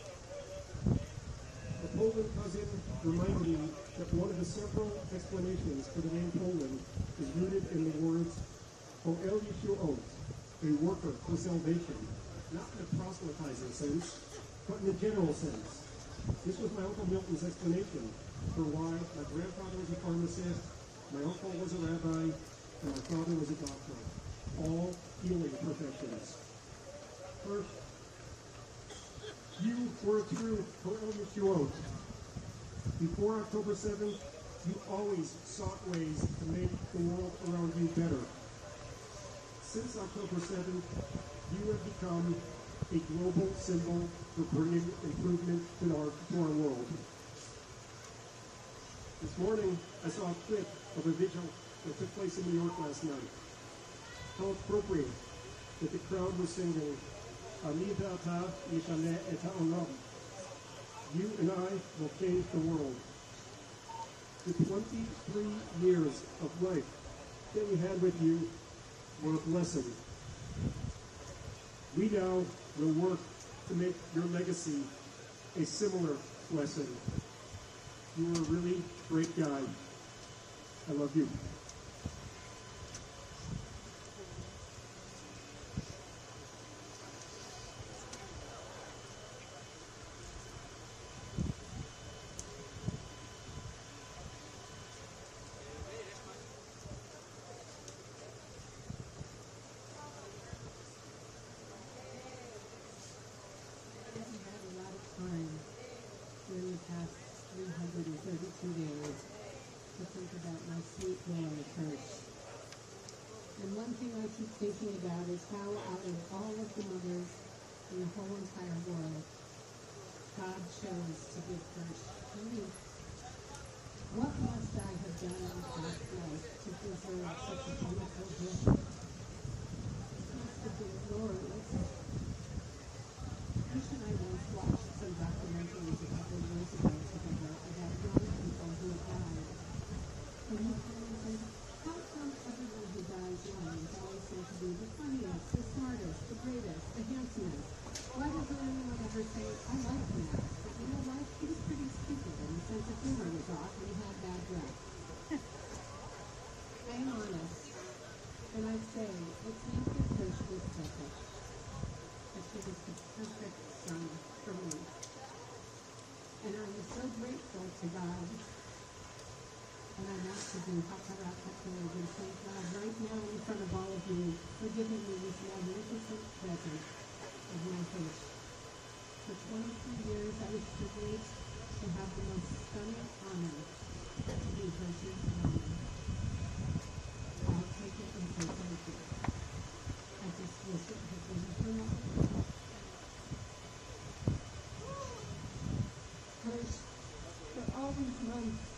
The Poland cousin reminded me that one of the several explanations for the name Poland is rooted in the words Poel Yeshuot, a worker for salvation, not in a proselytizing sense, but in a general sense. This was my Uncle Milton's explanation for why my grandfather was a pharmacist, my uncle was a rabbi, and my father was a doctor. All healing professions. First, you were true Poel Yeshuot. Before October 7th, you always sought ways to make the world around you better. Since October 7th, you have become a global symbol for bringing improvement to our, to our world. This morning, I saw a clip of a vigil that took place in New York last night. How appropriate that the crowd was singing, Ani ve'ata nishaneh et ha'olam. You and I will change the world. The 23 years of life that we had with you were a blessing. We now will work to make your legacy a similar blessing. You were a really great guy. I love you. haven't had a lot of time during the past 332 days to think about my sweet Laura Kirsch. And one thing I keep about is how out of all of the mothers in the whole entire world, God chose to give Kirsch to me. What must I have done in past life to deserve such a wonderful gift? It must have been glorious. Trish and I once watched some documentaries a couple of years ago together about young people who have died. And he commented, how come everyone who dies young is always said to be the funniest, the smartest, the greatest, the handsomest? Why doesn't anyone ever say, I like him, but you know what? He was pretty stupid and his sense of humor was off and he had bad breath. I am honest, and I say, it's not that Trish was perfect that he was the perfect son for me. And I am so grateful to God. And Do and thank God uh, right now in front of all of you for giving me this magnificent present of my host. For 23 years I was privileged to have the most stunning honor to be Hershey's mom. I'll take it and say thank you. I just wish it had been for longer. First, for all these months,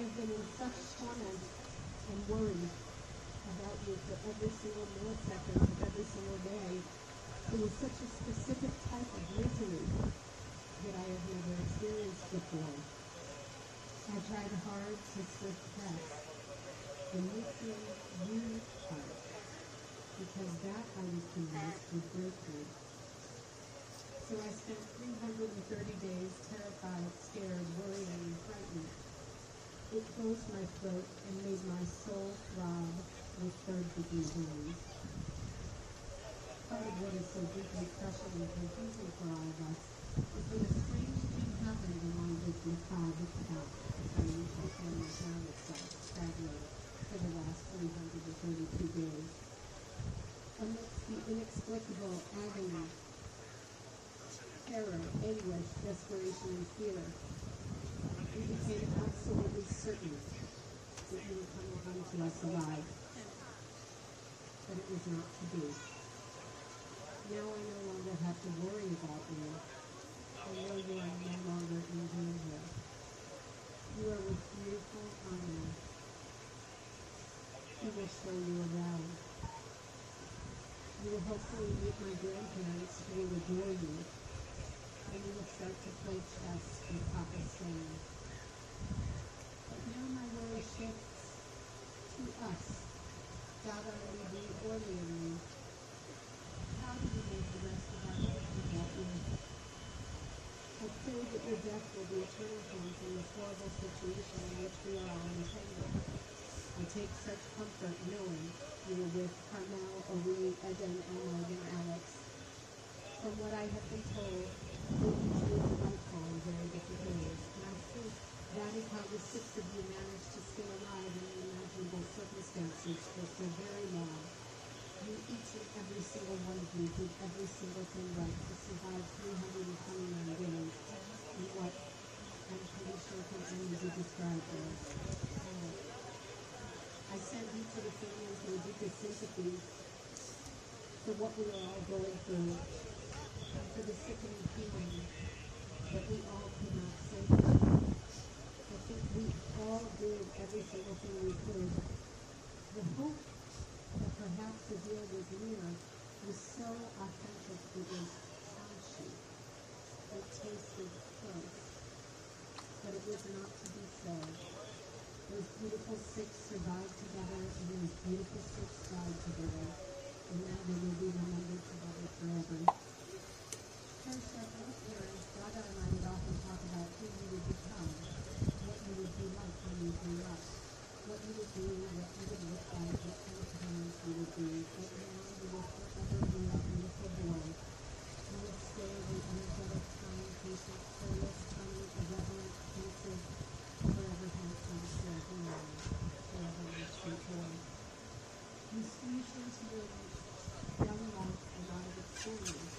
I've been in such torment and worry about you for every single millisecond of every single day. It was such a specific type of misery that I have never experienced before. I tried hard to suppress the missing you part because that I was convinced would break me. So I spent 330 days terrified, scared, worrying, and frightened. It closed my throat and made my soul throb with third degree wounds. Part of what is so deeply crushing and confusing for all of us is that a strange thing happened along this macabre path the financial family found itself for the last 332 days. Amidst the inexplicable agony, terror, anguish, desperation, and fear, we became absolutely certain that you would come home to us alive. But it was not to be. Now I no longer have to worry about you. I know you are no longer in danger. You are with beautiful honor. He will show you around. You will hopefully meet my grandparents who will adore you. And you will start to play chess with Papa Stan. But now my worry shifts to us, Levy, four million. Single thing right to survive 329 days in what I'm pretty sure can only be described as. I send each of the families my deepest sympathy for what we are all going through, for the sickening feeling that we all could not save. I think we all did every single thing we could. The hope that perhaps the deal was so it was punchy. It tasted close. But it was not to be so. Those beautiful six survived together and those beautiful six died together. And now they will be remembered together forever. First, our own parents, Dada and I would often talk about who you would become, what you would be like when you grew up, what you would do, what you would look like, what kind of parents you would be. But now you will forever be a beautiful boy. You will stay the energetic, kind, patient, fearless, funny, irreverent, pensive, forever handsome, forever young, forever my sweet boy. You squeeze into your young life a lot of experience,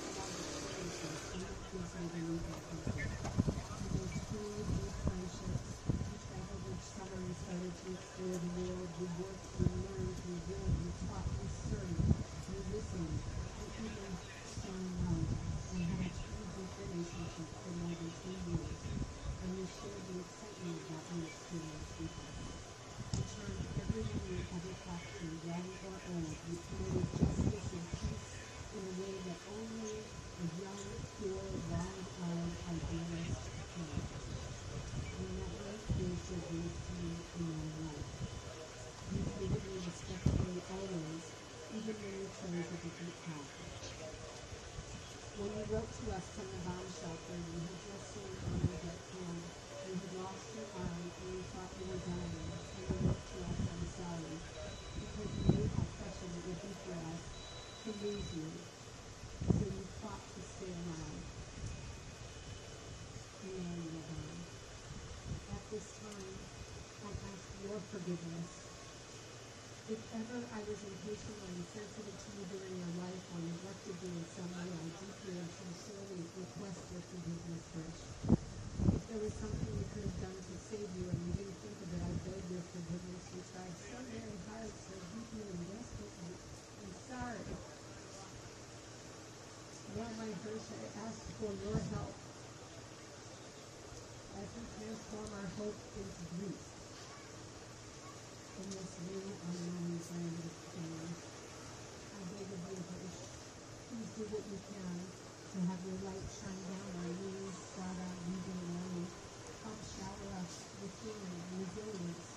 a lot of experiences, and that gives me the need of comfort. You made two deep friendships, you traveled each summer and started to explore the world, you worked, you learned, you read, you taught, you served, you listened, you even fell in love, and had a true deep relationship for more than two years, and you shared the excitement of that new experience with us. You turned everyone you ever talked to, young or old, you promoted justice and peace in a way that only a young, pure, wide-eyed idealist can. You never gave your grace to me in my life. You treated me respectfully always, even when you chose a different path. When you wrote to us from the bomb shelter, you had just seen Anna get killed. You had lost your arm and you thought you were dying, and you wrote to us, I'm sorry, because you knew how precious it would be for us to lose you. So you fought to stay alive. And now you are gone. At this time, I ask your forgiveness. If ever I was impatient or insensitive to you during your life or neglected you in some way, I deeply and sincerely request your forgiveness, Rich. If there was something we could have done to save you and you didn't think of it, I beg your forgiveness. We tried so very hard, so deeply and desperately. I'm sorry. Now, my Hirsch, I ask for your help as we transform our hope into grief in this new unknown land of pain. I beg of you, Hirsch, please do what you can to have your light shine down on Lenny. Help shower us with healing resilience.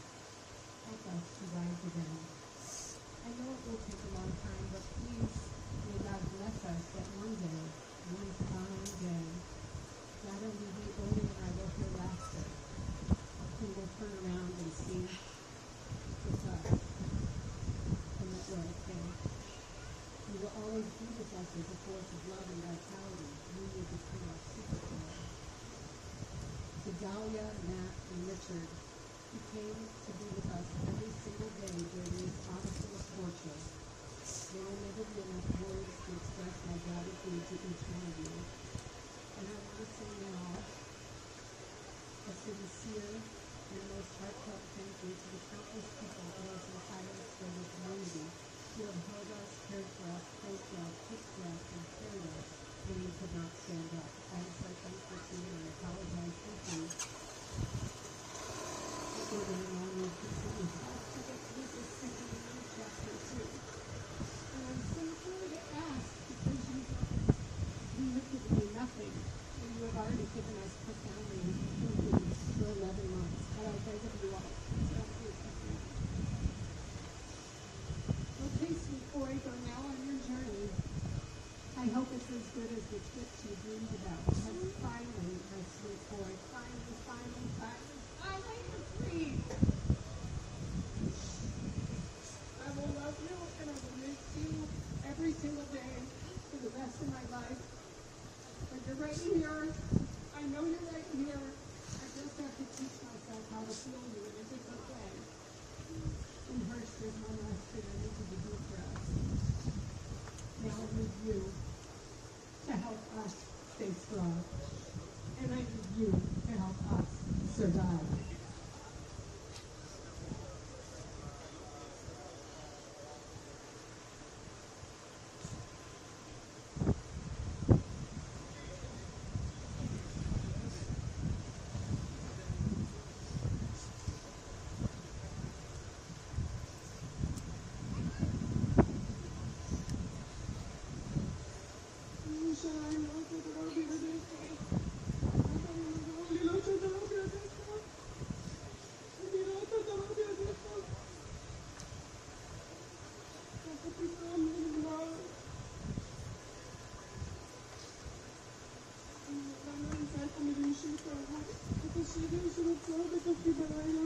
Help us to rise again. I know it will take a long time, but please, may God bless us that one day, one fine day, Dada, Levy, Oli, and I will hear laughter. We will turn around 我这个是白的。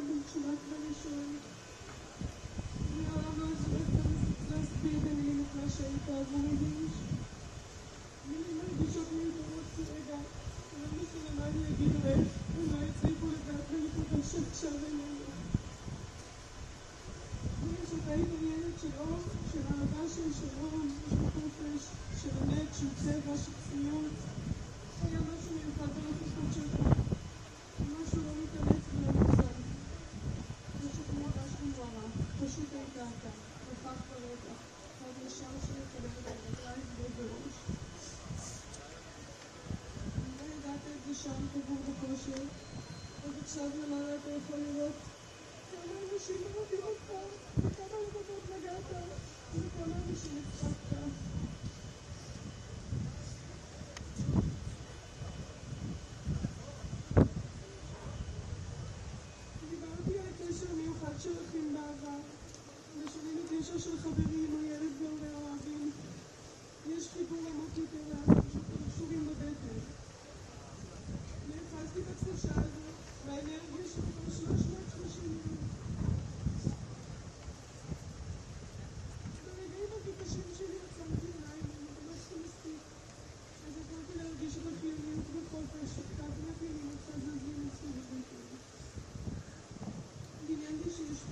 so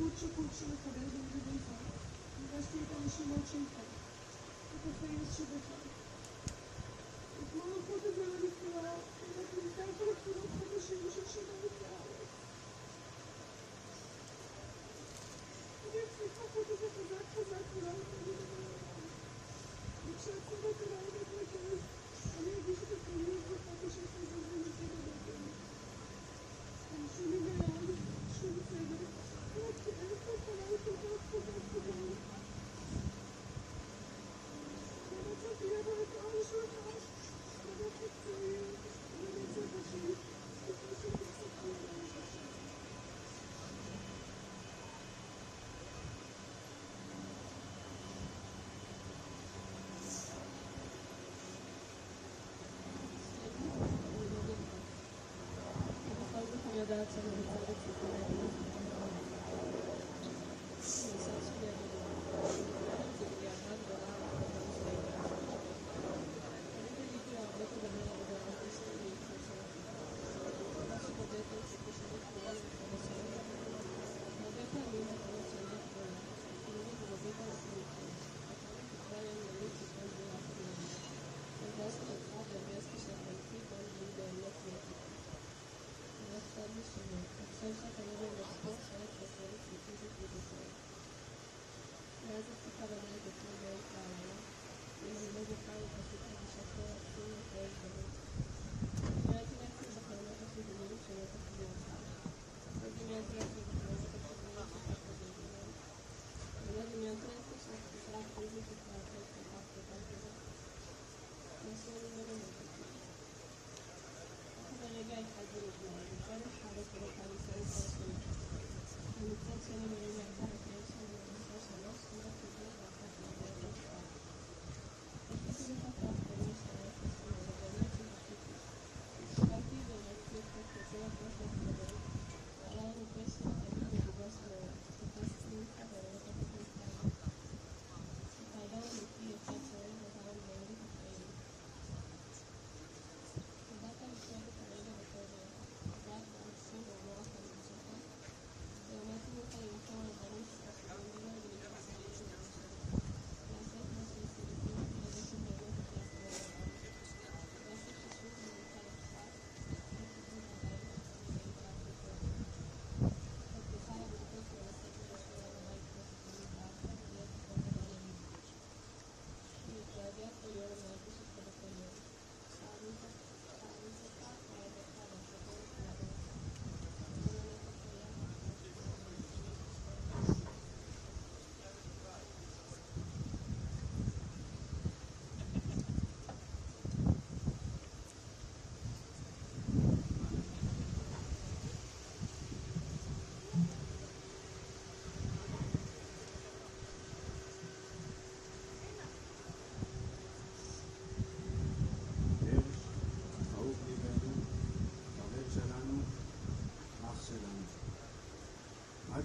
Kurczę, kurczę na sobie, żeby wyjść. Właśnie tam się moczy i fazer Tylko fajnie się wychodzi. が続き続き続き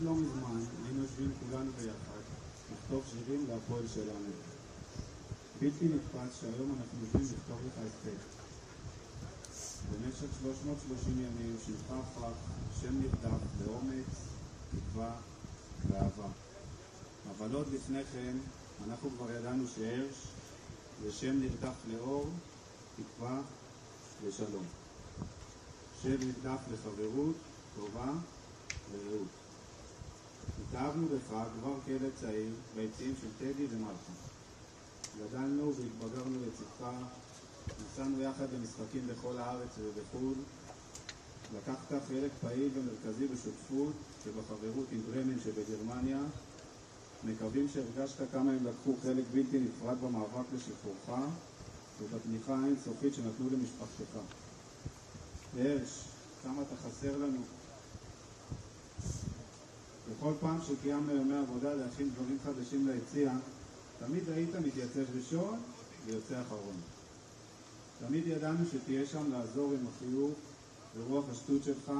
עד לא מזמן היינו יושבים כולנו ביחד לכתוב שירים להפועל שלנו. בלתי נתפס שהיום אנחנו יודעים לכתוב לך הספק. במשך 330 ימים שמך הפך שם נרדף לאומץ, תקווה ואהבה. אבל עוד לפני כן אנחנו כבר ידענו שהרש זה שם נרדף לאור, תקווה ושלום. שם נרדף לחברות, טובה ורעות. התאהבנו בך כבר כילד צעיר ביציעים של טדי ומלכה. גדלנו והתבגרנו לצדך, נסענו יחד למשחקים בכל הארץ ובחו"ל. לקחת חלק פעיל ומרכזי בשותפות שבחברות עם ברמן שבגרמניה. מקווים שהרגשת כמה הם לקחו חלק בלתי נפרד במאבק לשחרורך ובתמיכה האינסופית שנתנו למשפחתך. הרש, כמה אתה חסר לנו. בכל פעם שקיימנו ימי עבודה להכין דברים חדשים ליציע, תמיד היית מתייצב ראשון ויוצא אחרון. תמיד ידענו שתהיה שם לעזור עם החיוך ורוח השטות שלך,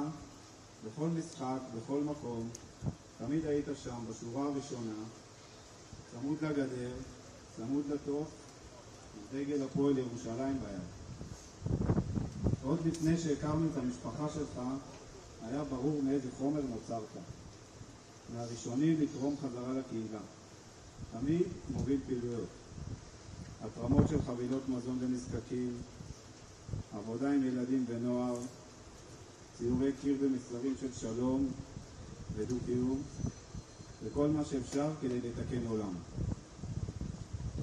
בכל משחק, בכל מקום. תמיד היית שם, בשורה הראשונה, צמוד לגדר, צמוד לתוף, עם דגל הפועל ירושלים ביד. עוד לפני שהכרנו את המשפחה שלך, היה ברור מאיזה חומר נוצרת. מהראשונים לתרום חזרה לקהילה. תמיד מוביל פעילויות. התרמות של חבילות מזון לנזקקים, עבודה עם ילדים ונוער, ציורי קיר במסרים של שלום ודו-קיום, וכל מה שאפשר כדי לתקן עולם.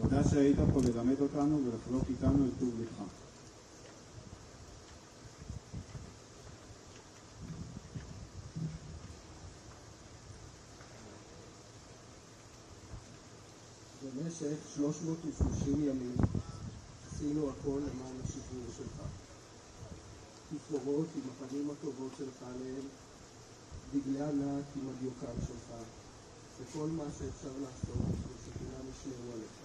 תודה שהיית פה ללמד אותנו ולחלוק איתנו את טוב לבך. במשך 330 ימים עשינו הכל למען השחרור שלך. תפאורות עם הפנים הטובות שלך עליהם, דגלי ענק עם הדיוקן שלך, וכל מה שאפשר לעשות בשביל שכולם ישמעו עליך.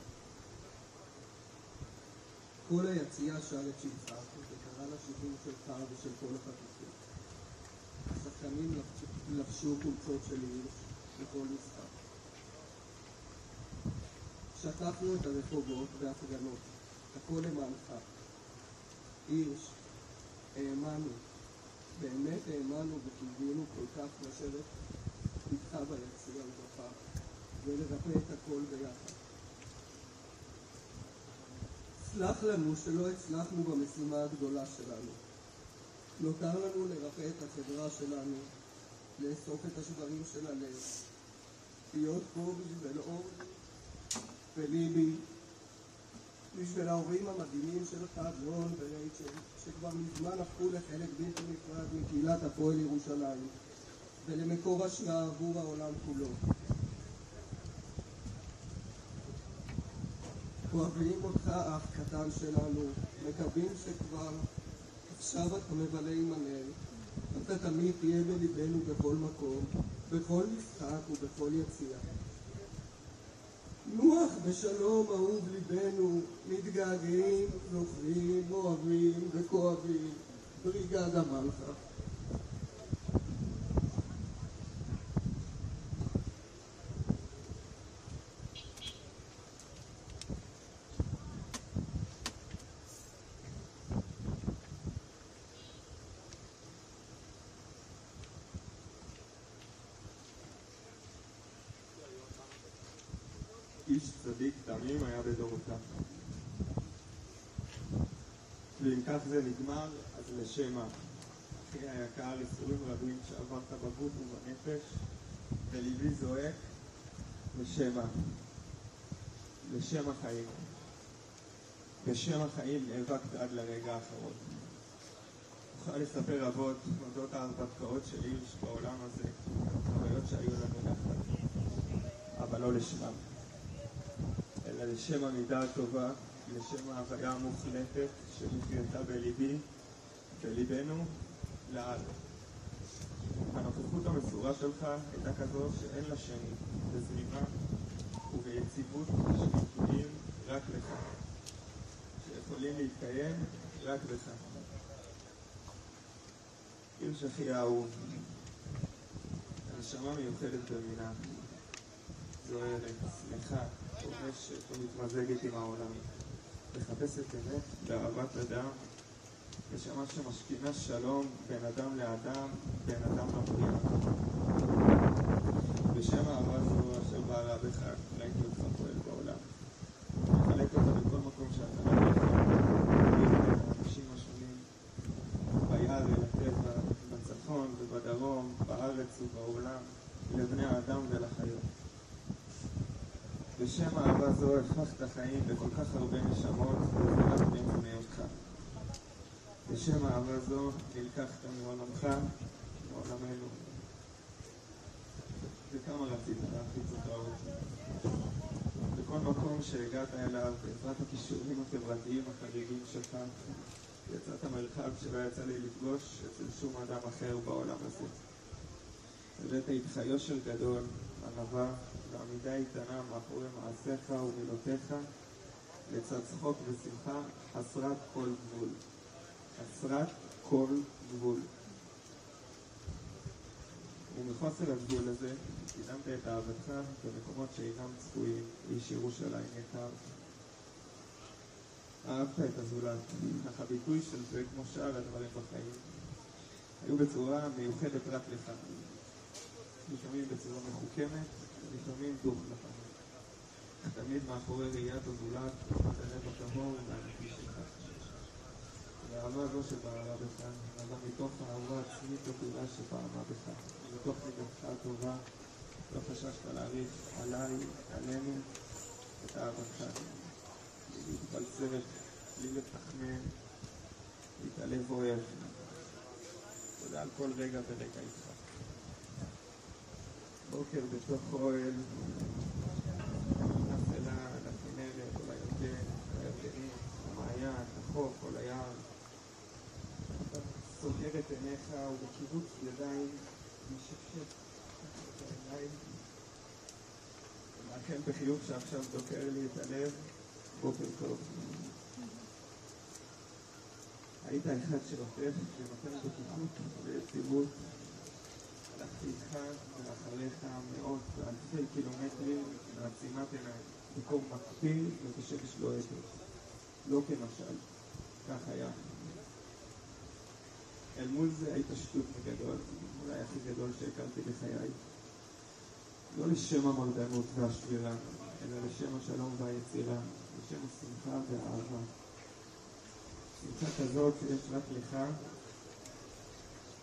כל היציע שר את שמך וקרא לשירים שלך ושל כל החטופים. השחקנים לבשו- חולצות של הירש בכל משחק. שטפנו את הרחובות והפגנות, הכל למענך. הירש, האמנו, באמת האמנו וקיווינו כל כך לשבת איתך ביציע ובך ולרפא את הכל ביחד. סלח לנו שלא הצלחנו במשימה הגדולה שלנו. נותר לנו לרפא את החברה שלנו, לאסוף את השברים של הלב, להיות פה בשביל אורלי וליבי, בשביל ההורים המדהימים שלך, רון ורייצ'ל, שכבר מזמן הפכו לחלק בלתי נפרד מקהילת הפועל ירושלים, ולמקור השראה עבור העולם כולו. אוהבים אותך אח קטן שלנו, מקווים שכבר עכשיו אתה מבלה הלב, אתה תמיד תהיה בליבנו בכל מקום, בכל משחק ובכל יציאה. נוח בשלום אהוב ליבנו, מתגעגעים, זוכרים, אוהבים וכואבים, בריגדה מלכה. איש צדיק תמים היה בדורותיו. ואם כך זה נגמר, אז לשם מה? אחי היקר, איסורים רבים שעברת בגוף ובנפש, וליבי זועק, לשם מה? לשם החיים. בשם החיים נאבקת עד לרגע האחרון. אוכל לספר רבות אודות ההרפתקאות של הירש בעולם הזה, חוויות שהיו לנו יחד, אבל לא לשמם. אלא לשם המידה הטובה, לשם ההוויה המוחלטת שנפייתה בליבי, בליבנו, לעד. הנוכחות המסורה שלך הייתה כזו שאין לה שני, בזרימה וביציבות שנתונים רק לך, שיכולים להתקיים רק בך. הירש אחי האהוב, נשמה מיוחדת במינה. זוהרת, שמחה, חובשת ומתמזגת עם העולם. מחפשת אמת באהבת אדם, נשמה שמשכינה שלום בין אדם לאדם, בין אדם לבריאה. בשם אהבה זו אשר בעלה בך, בשם אהבה זו הפכת חיים בכל כך הרבה נשמות וזרעת בני היותך. בשם אהבה זו נלקחת מעולמך, מעולמנו. וכמה רצית להפיץ עוד. בכל מקום שהגעת אליו, בעזרת הכישורים החברתיים החריגים שלך, יצאת מרחב שלא יצא לי לפגוש אצל שום אדם אחר בעולם הזה. הבאת איתך יושר גדול, ענווה ועמידה איתנה מאחורי מעשיך ומילותיך, לצד צחוק ושמחה חסרת כל גבול. חסרת כל גבול. ומחוסר הגבול הזה, קידמת את אהבתך במקומות שאינם צפויים, איש ירושלים יקר. אהבת את הזולת, אך הביטוי של זה, כמו שאר הדברים בחיים, היו בצורה מיוחדת רק לך. לפעמים בצורה מחוכמת, לפעמים דוך לפעמים. תמיד מאחורי ראיית הזולת, תורת הלב הכמוהו והנקי שלך. והאהבה זו שבערה בך, נבע מתוך האהבה עצמית ופעולה שפעמה בך. מתוך מידתך הטובה, לא חששת להעריך עליי, עלינו, את אהבתך. להתבלסרת, בלי לתחמן, להתעלב אוהב. תודה על כל רגע ורגע איתך. בוקר בתוך אוהל, אפלה, לכנרת, או לירדן, לירדנים, למעיין, לחוף או. אתה סוגר את עיניך ובקיבוץ ידיים משפשף את העיניים. ומאחל בחיוך שעכשיו דוקר לי את הלב, בוקר טוב. היית אחד שרופף, שנותן בטיחות ויציבות. איתך ואחריך מאות ואלפי קילומטרים מעצימת עיניים, בקור מקפיא ובשמש לוהטת. לא כמשל, כך היה. אל מול זה היית שטות מגדול, אולי הכי גדול שהכרתי בחיי. לא לשם המרדנות והשבירה, אלא לשם השלום והיצירה, לשם השמחה והאהבה. שמחה כזאת שיש רק לך, ורק אתה יכול, ורק לך הייתה את היכולת להביא.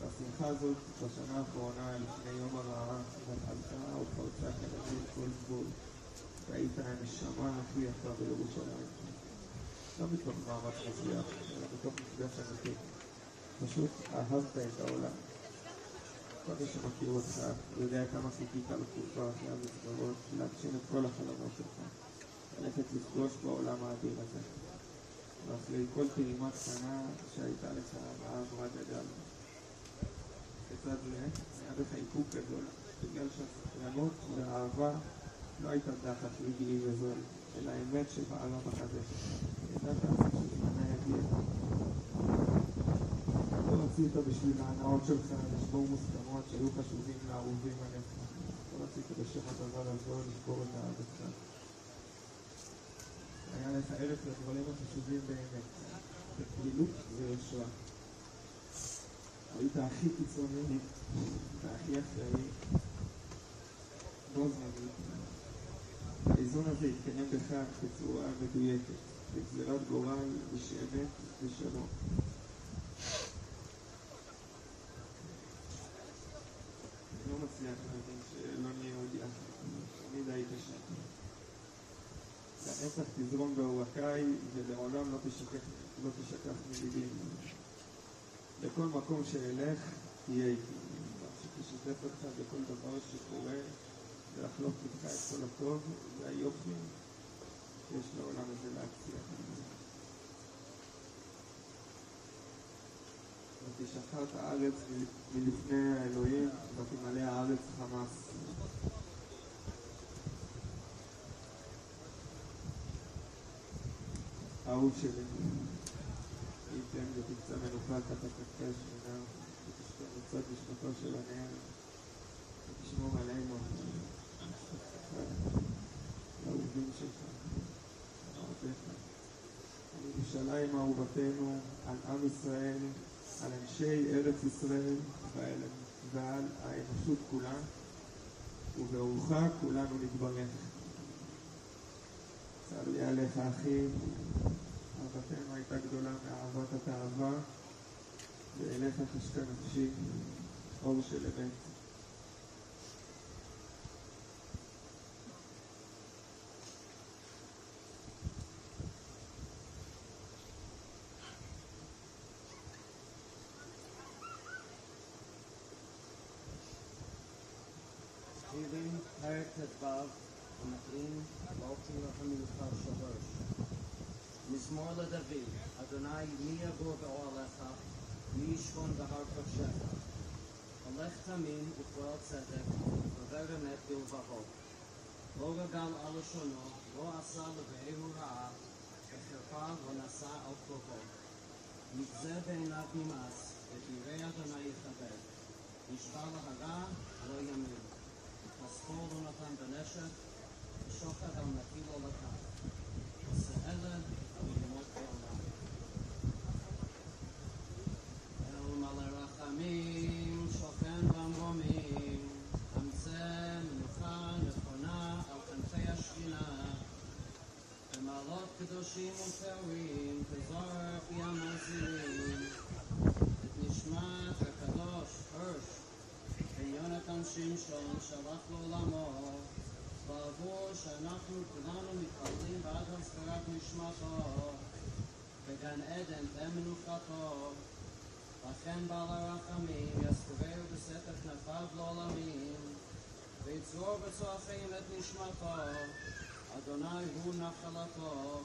והשמחה הזאת בשנה האחרונה, לפני יום הרעה, עלתה ופרצה כנגד כל גבול, והיית הנשמה הכי יפה בירושלים. לא מתוך מאמץ מצליח, אלא מתוך מפגש אמיתי. פשוט אהבת את העולם. כל מי שמכיר אותך יודע כמה חיכית לתקופה אחרי המסגרות, להגשים את כל החלומות שלך, ללכת לפגוש בעולם האדיר הזה. ואחרי כל טעימה קטנה שהייתה לך, האהבה גדל. לצד זה, היה בך איפוק גדול, בגלל שהסקרנות והאהבה לא הייתה דחף רגעי וזול, אלא אמת שבערה בחדש. ידעת שזמנה יגיע. לא רצית בשביל ההנאות שלך לשבור מוסכמות שהיו חשובים לאהובים עליך. לא רצית בשם הדבר הזה לשבור את אהבתך. היה לך ערך לדברים החשובים באמת, בפעילות ויושרה. היית הכי קיצוני והכי אחראי בו זמנית. האיזון הזה התקיים בך בצורה מדויקת, בגזירת גורל ושאמת ושלום. אני לא מצליח להבין שלא נהיה עוד יחד, תמיד היית שם. לנצח תזרום בעורקיי ולעולם לא תשכח, לא תשכח מליבי. לכל מקום שאלך, תהיה איתי. שתשתף אותך בכל דבר שקורה, ולחלוק איתך את כל הטוב והיופי שיש לעולם הזה להציע. ותשחרר את הארץ מלפני האלוהים, ותמלא הארץ חמאס. אהוב שלי, הייתם ותמצא מנוחה תחת כנפי השכינה, ותשתה מצות נשמתו של הנר, ותשמור עלינו, לאהובים שלך, לאהוביך. על ירושלים אהובתנו, על עם ישראל, על אנשי ארץ ישראל ועל, האנושות כולה, וברוחה כולנו נתברך. צר לי עליך אחי, אהבתנו הייתה גדולה מאהבת התאווה, ואליך חשקה נפשי, אור של אמת. אדוני מי יגור באוהליך, מי ישכון בהר קודשך. הולך תמים ופועל צדק, עובר אמת בלבבו. לא רגל על לשונו, לא עשה לבאהו רעה, וחרפה לא נשא על קרובו. נגזה בעיניו נמאס, את יראי אדוני יכבד. נשבע להרע, לא ימין. כספו לא נתן בנשק, ושוחד על נקי לא לקח. עושה אלה, את נשמתו, אדוני הוא נחלתו,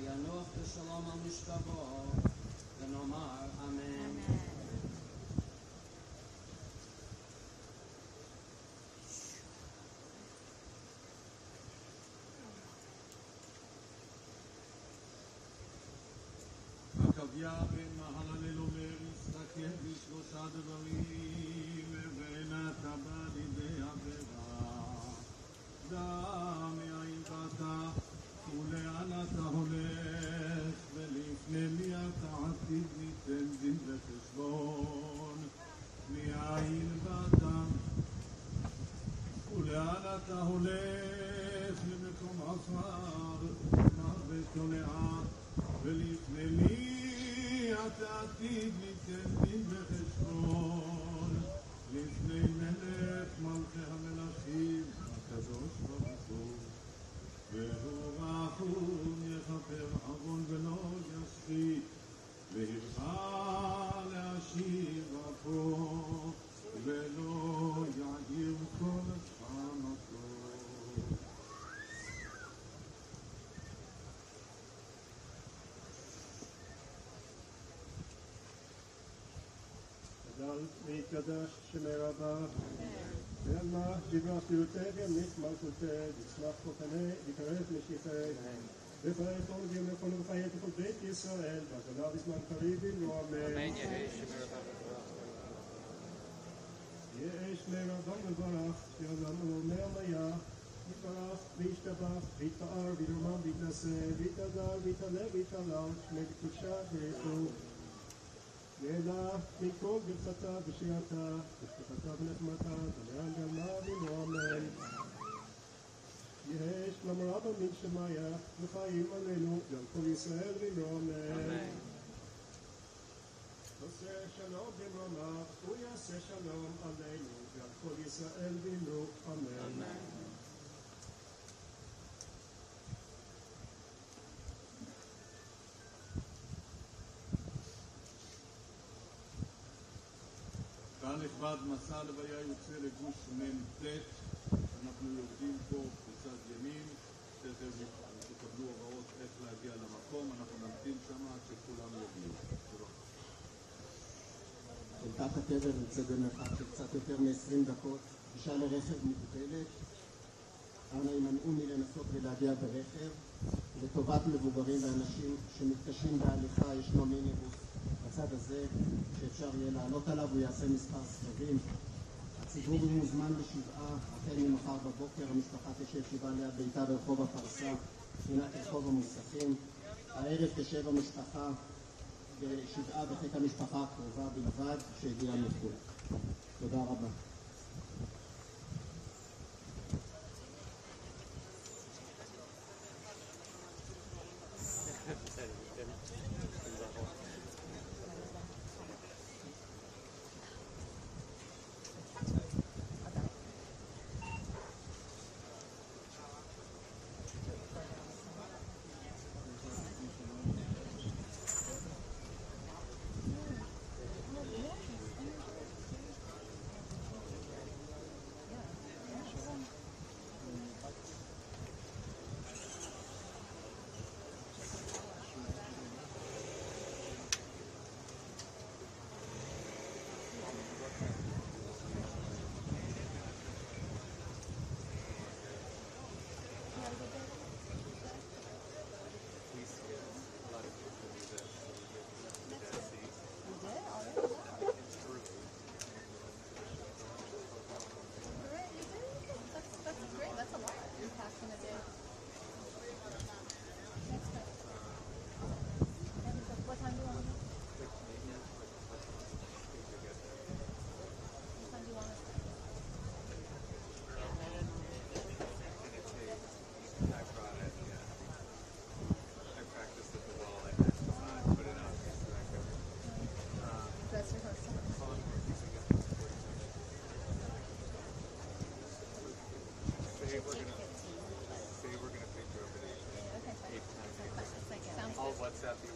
וינוח בשלום על משכבו, ונאמר אמן. עקביה בן מהללל אומר, הסתכל בשלושה דברים, ונטע בה לידי তাহলে גדל ויתקדש שמי רבה. ואללה יברח פיוטכם נשמלכותי, יצמח כוחני, יקרב משיחי. ופרק כל גיל לכל וחיי ככל בית ישראל, והגנה בזמן קריב לא אמן. יש מרבם מברך, שעולם אומר מיה, יתברך וישתבח, ויתפאר, וירומם, ויתנשא, ויתהדר, ויתעלה, ויתעלל, שמי בקדושה ויחוד. נהנה מכל ברכתה ושיעתה, ושפחתה ונחמתה, ולאן גלמה ולא אמן. יש למרה במין שמיה, וחיים עלינו, ועל כל ישראל ולא אמן. עושה שלום במרומיו, הוא יעשה שלום עלינו, ועל כל ישראל ולא אמן. נכבד, מסע הלוויה יוצא לגוש מ"ט, אנחנו יורדים פה בצד ימין, תכף תקבלו הוראות איך להגיע למקום, אנחנו נמתין שם עד שכולם יגיעו. חלקת הקבר נמצאת במרחק של קצת יותר מ-20 דקות, גישה לרכב מוגבלת. אנא הימנעו מלנסות ולהגיע ברכב. לטובת מבוגרים ואנשים שמתקשים בהליכה ישנו מיניבוס בצד הזה, שאפשר יהיה לעלות עליו, הוא יעשה מספר סבבים. הציבור מוזמן לשבעה, החל ממחר בבוקר המשפחה תשב שבעה ליד ביתה ברחוב הפרסה, פינת רחוב המוסכים. הערב תשב המשפחה בשבעה בחיק המשפחה הקרובה בלבד שהגיעה מחו"ל. תודה רבה. WhatsApp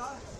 का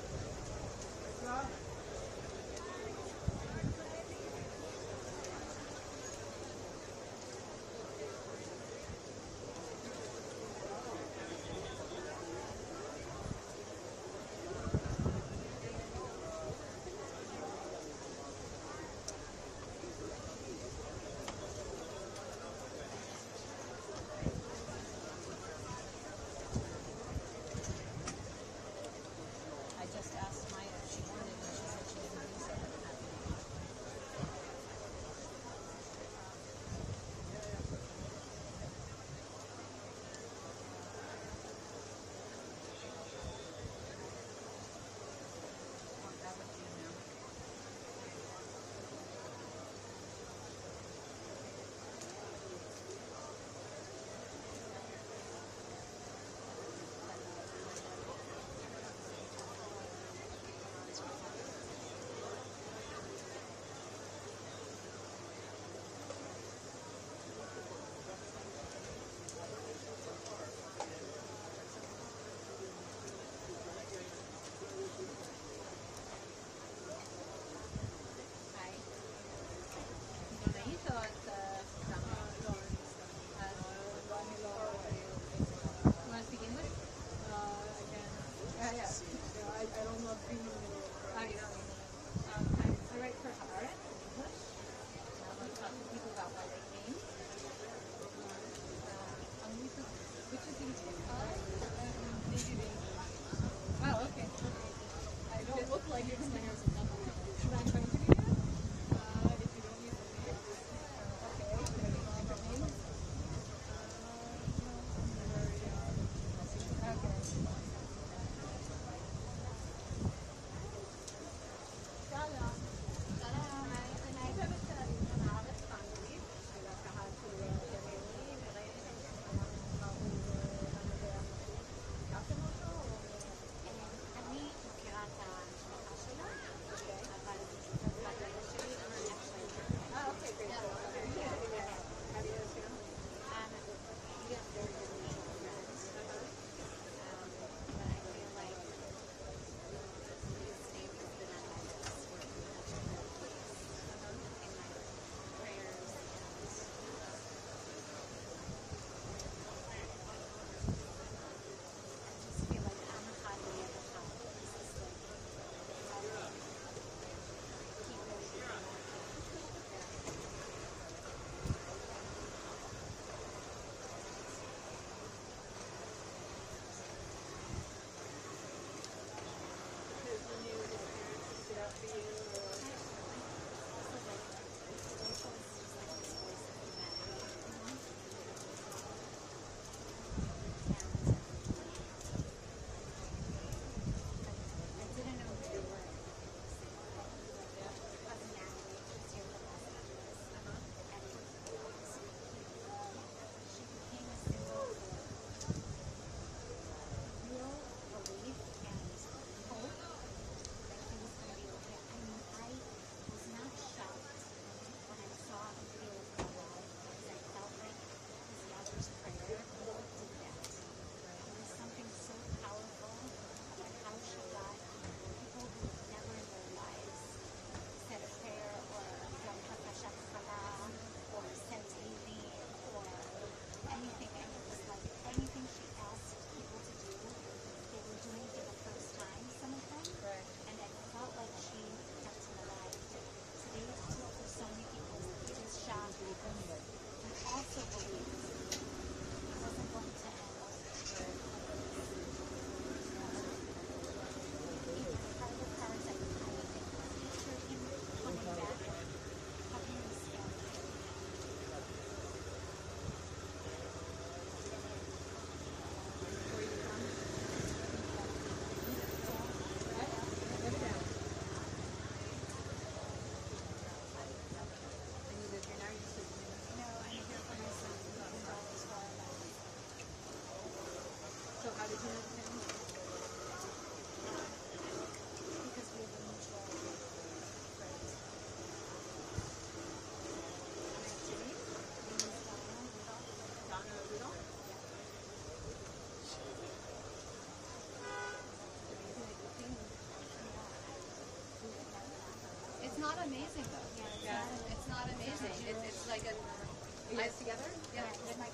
amazing though. Yeah, it's not amazing. It's, it's like a. Are you guys together? Yeah. With my cousin.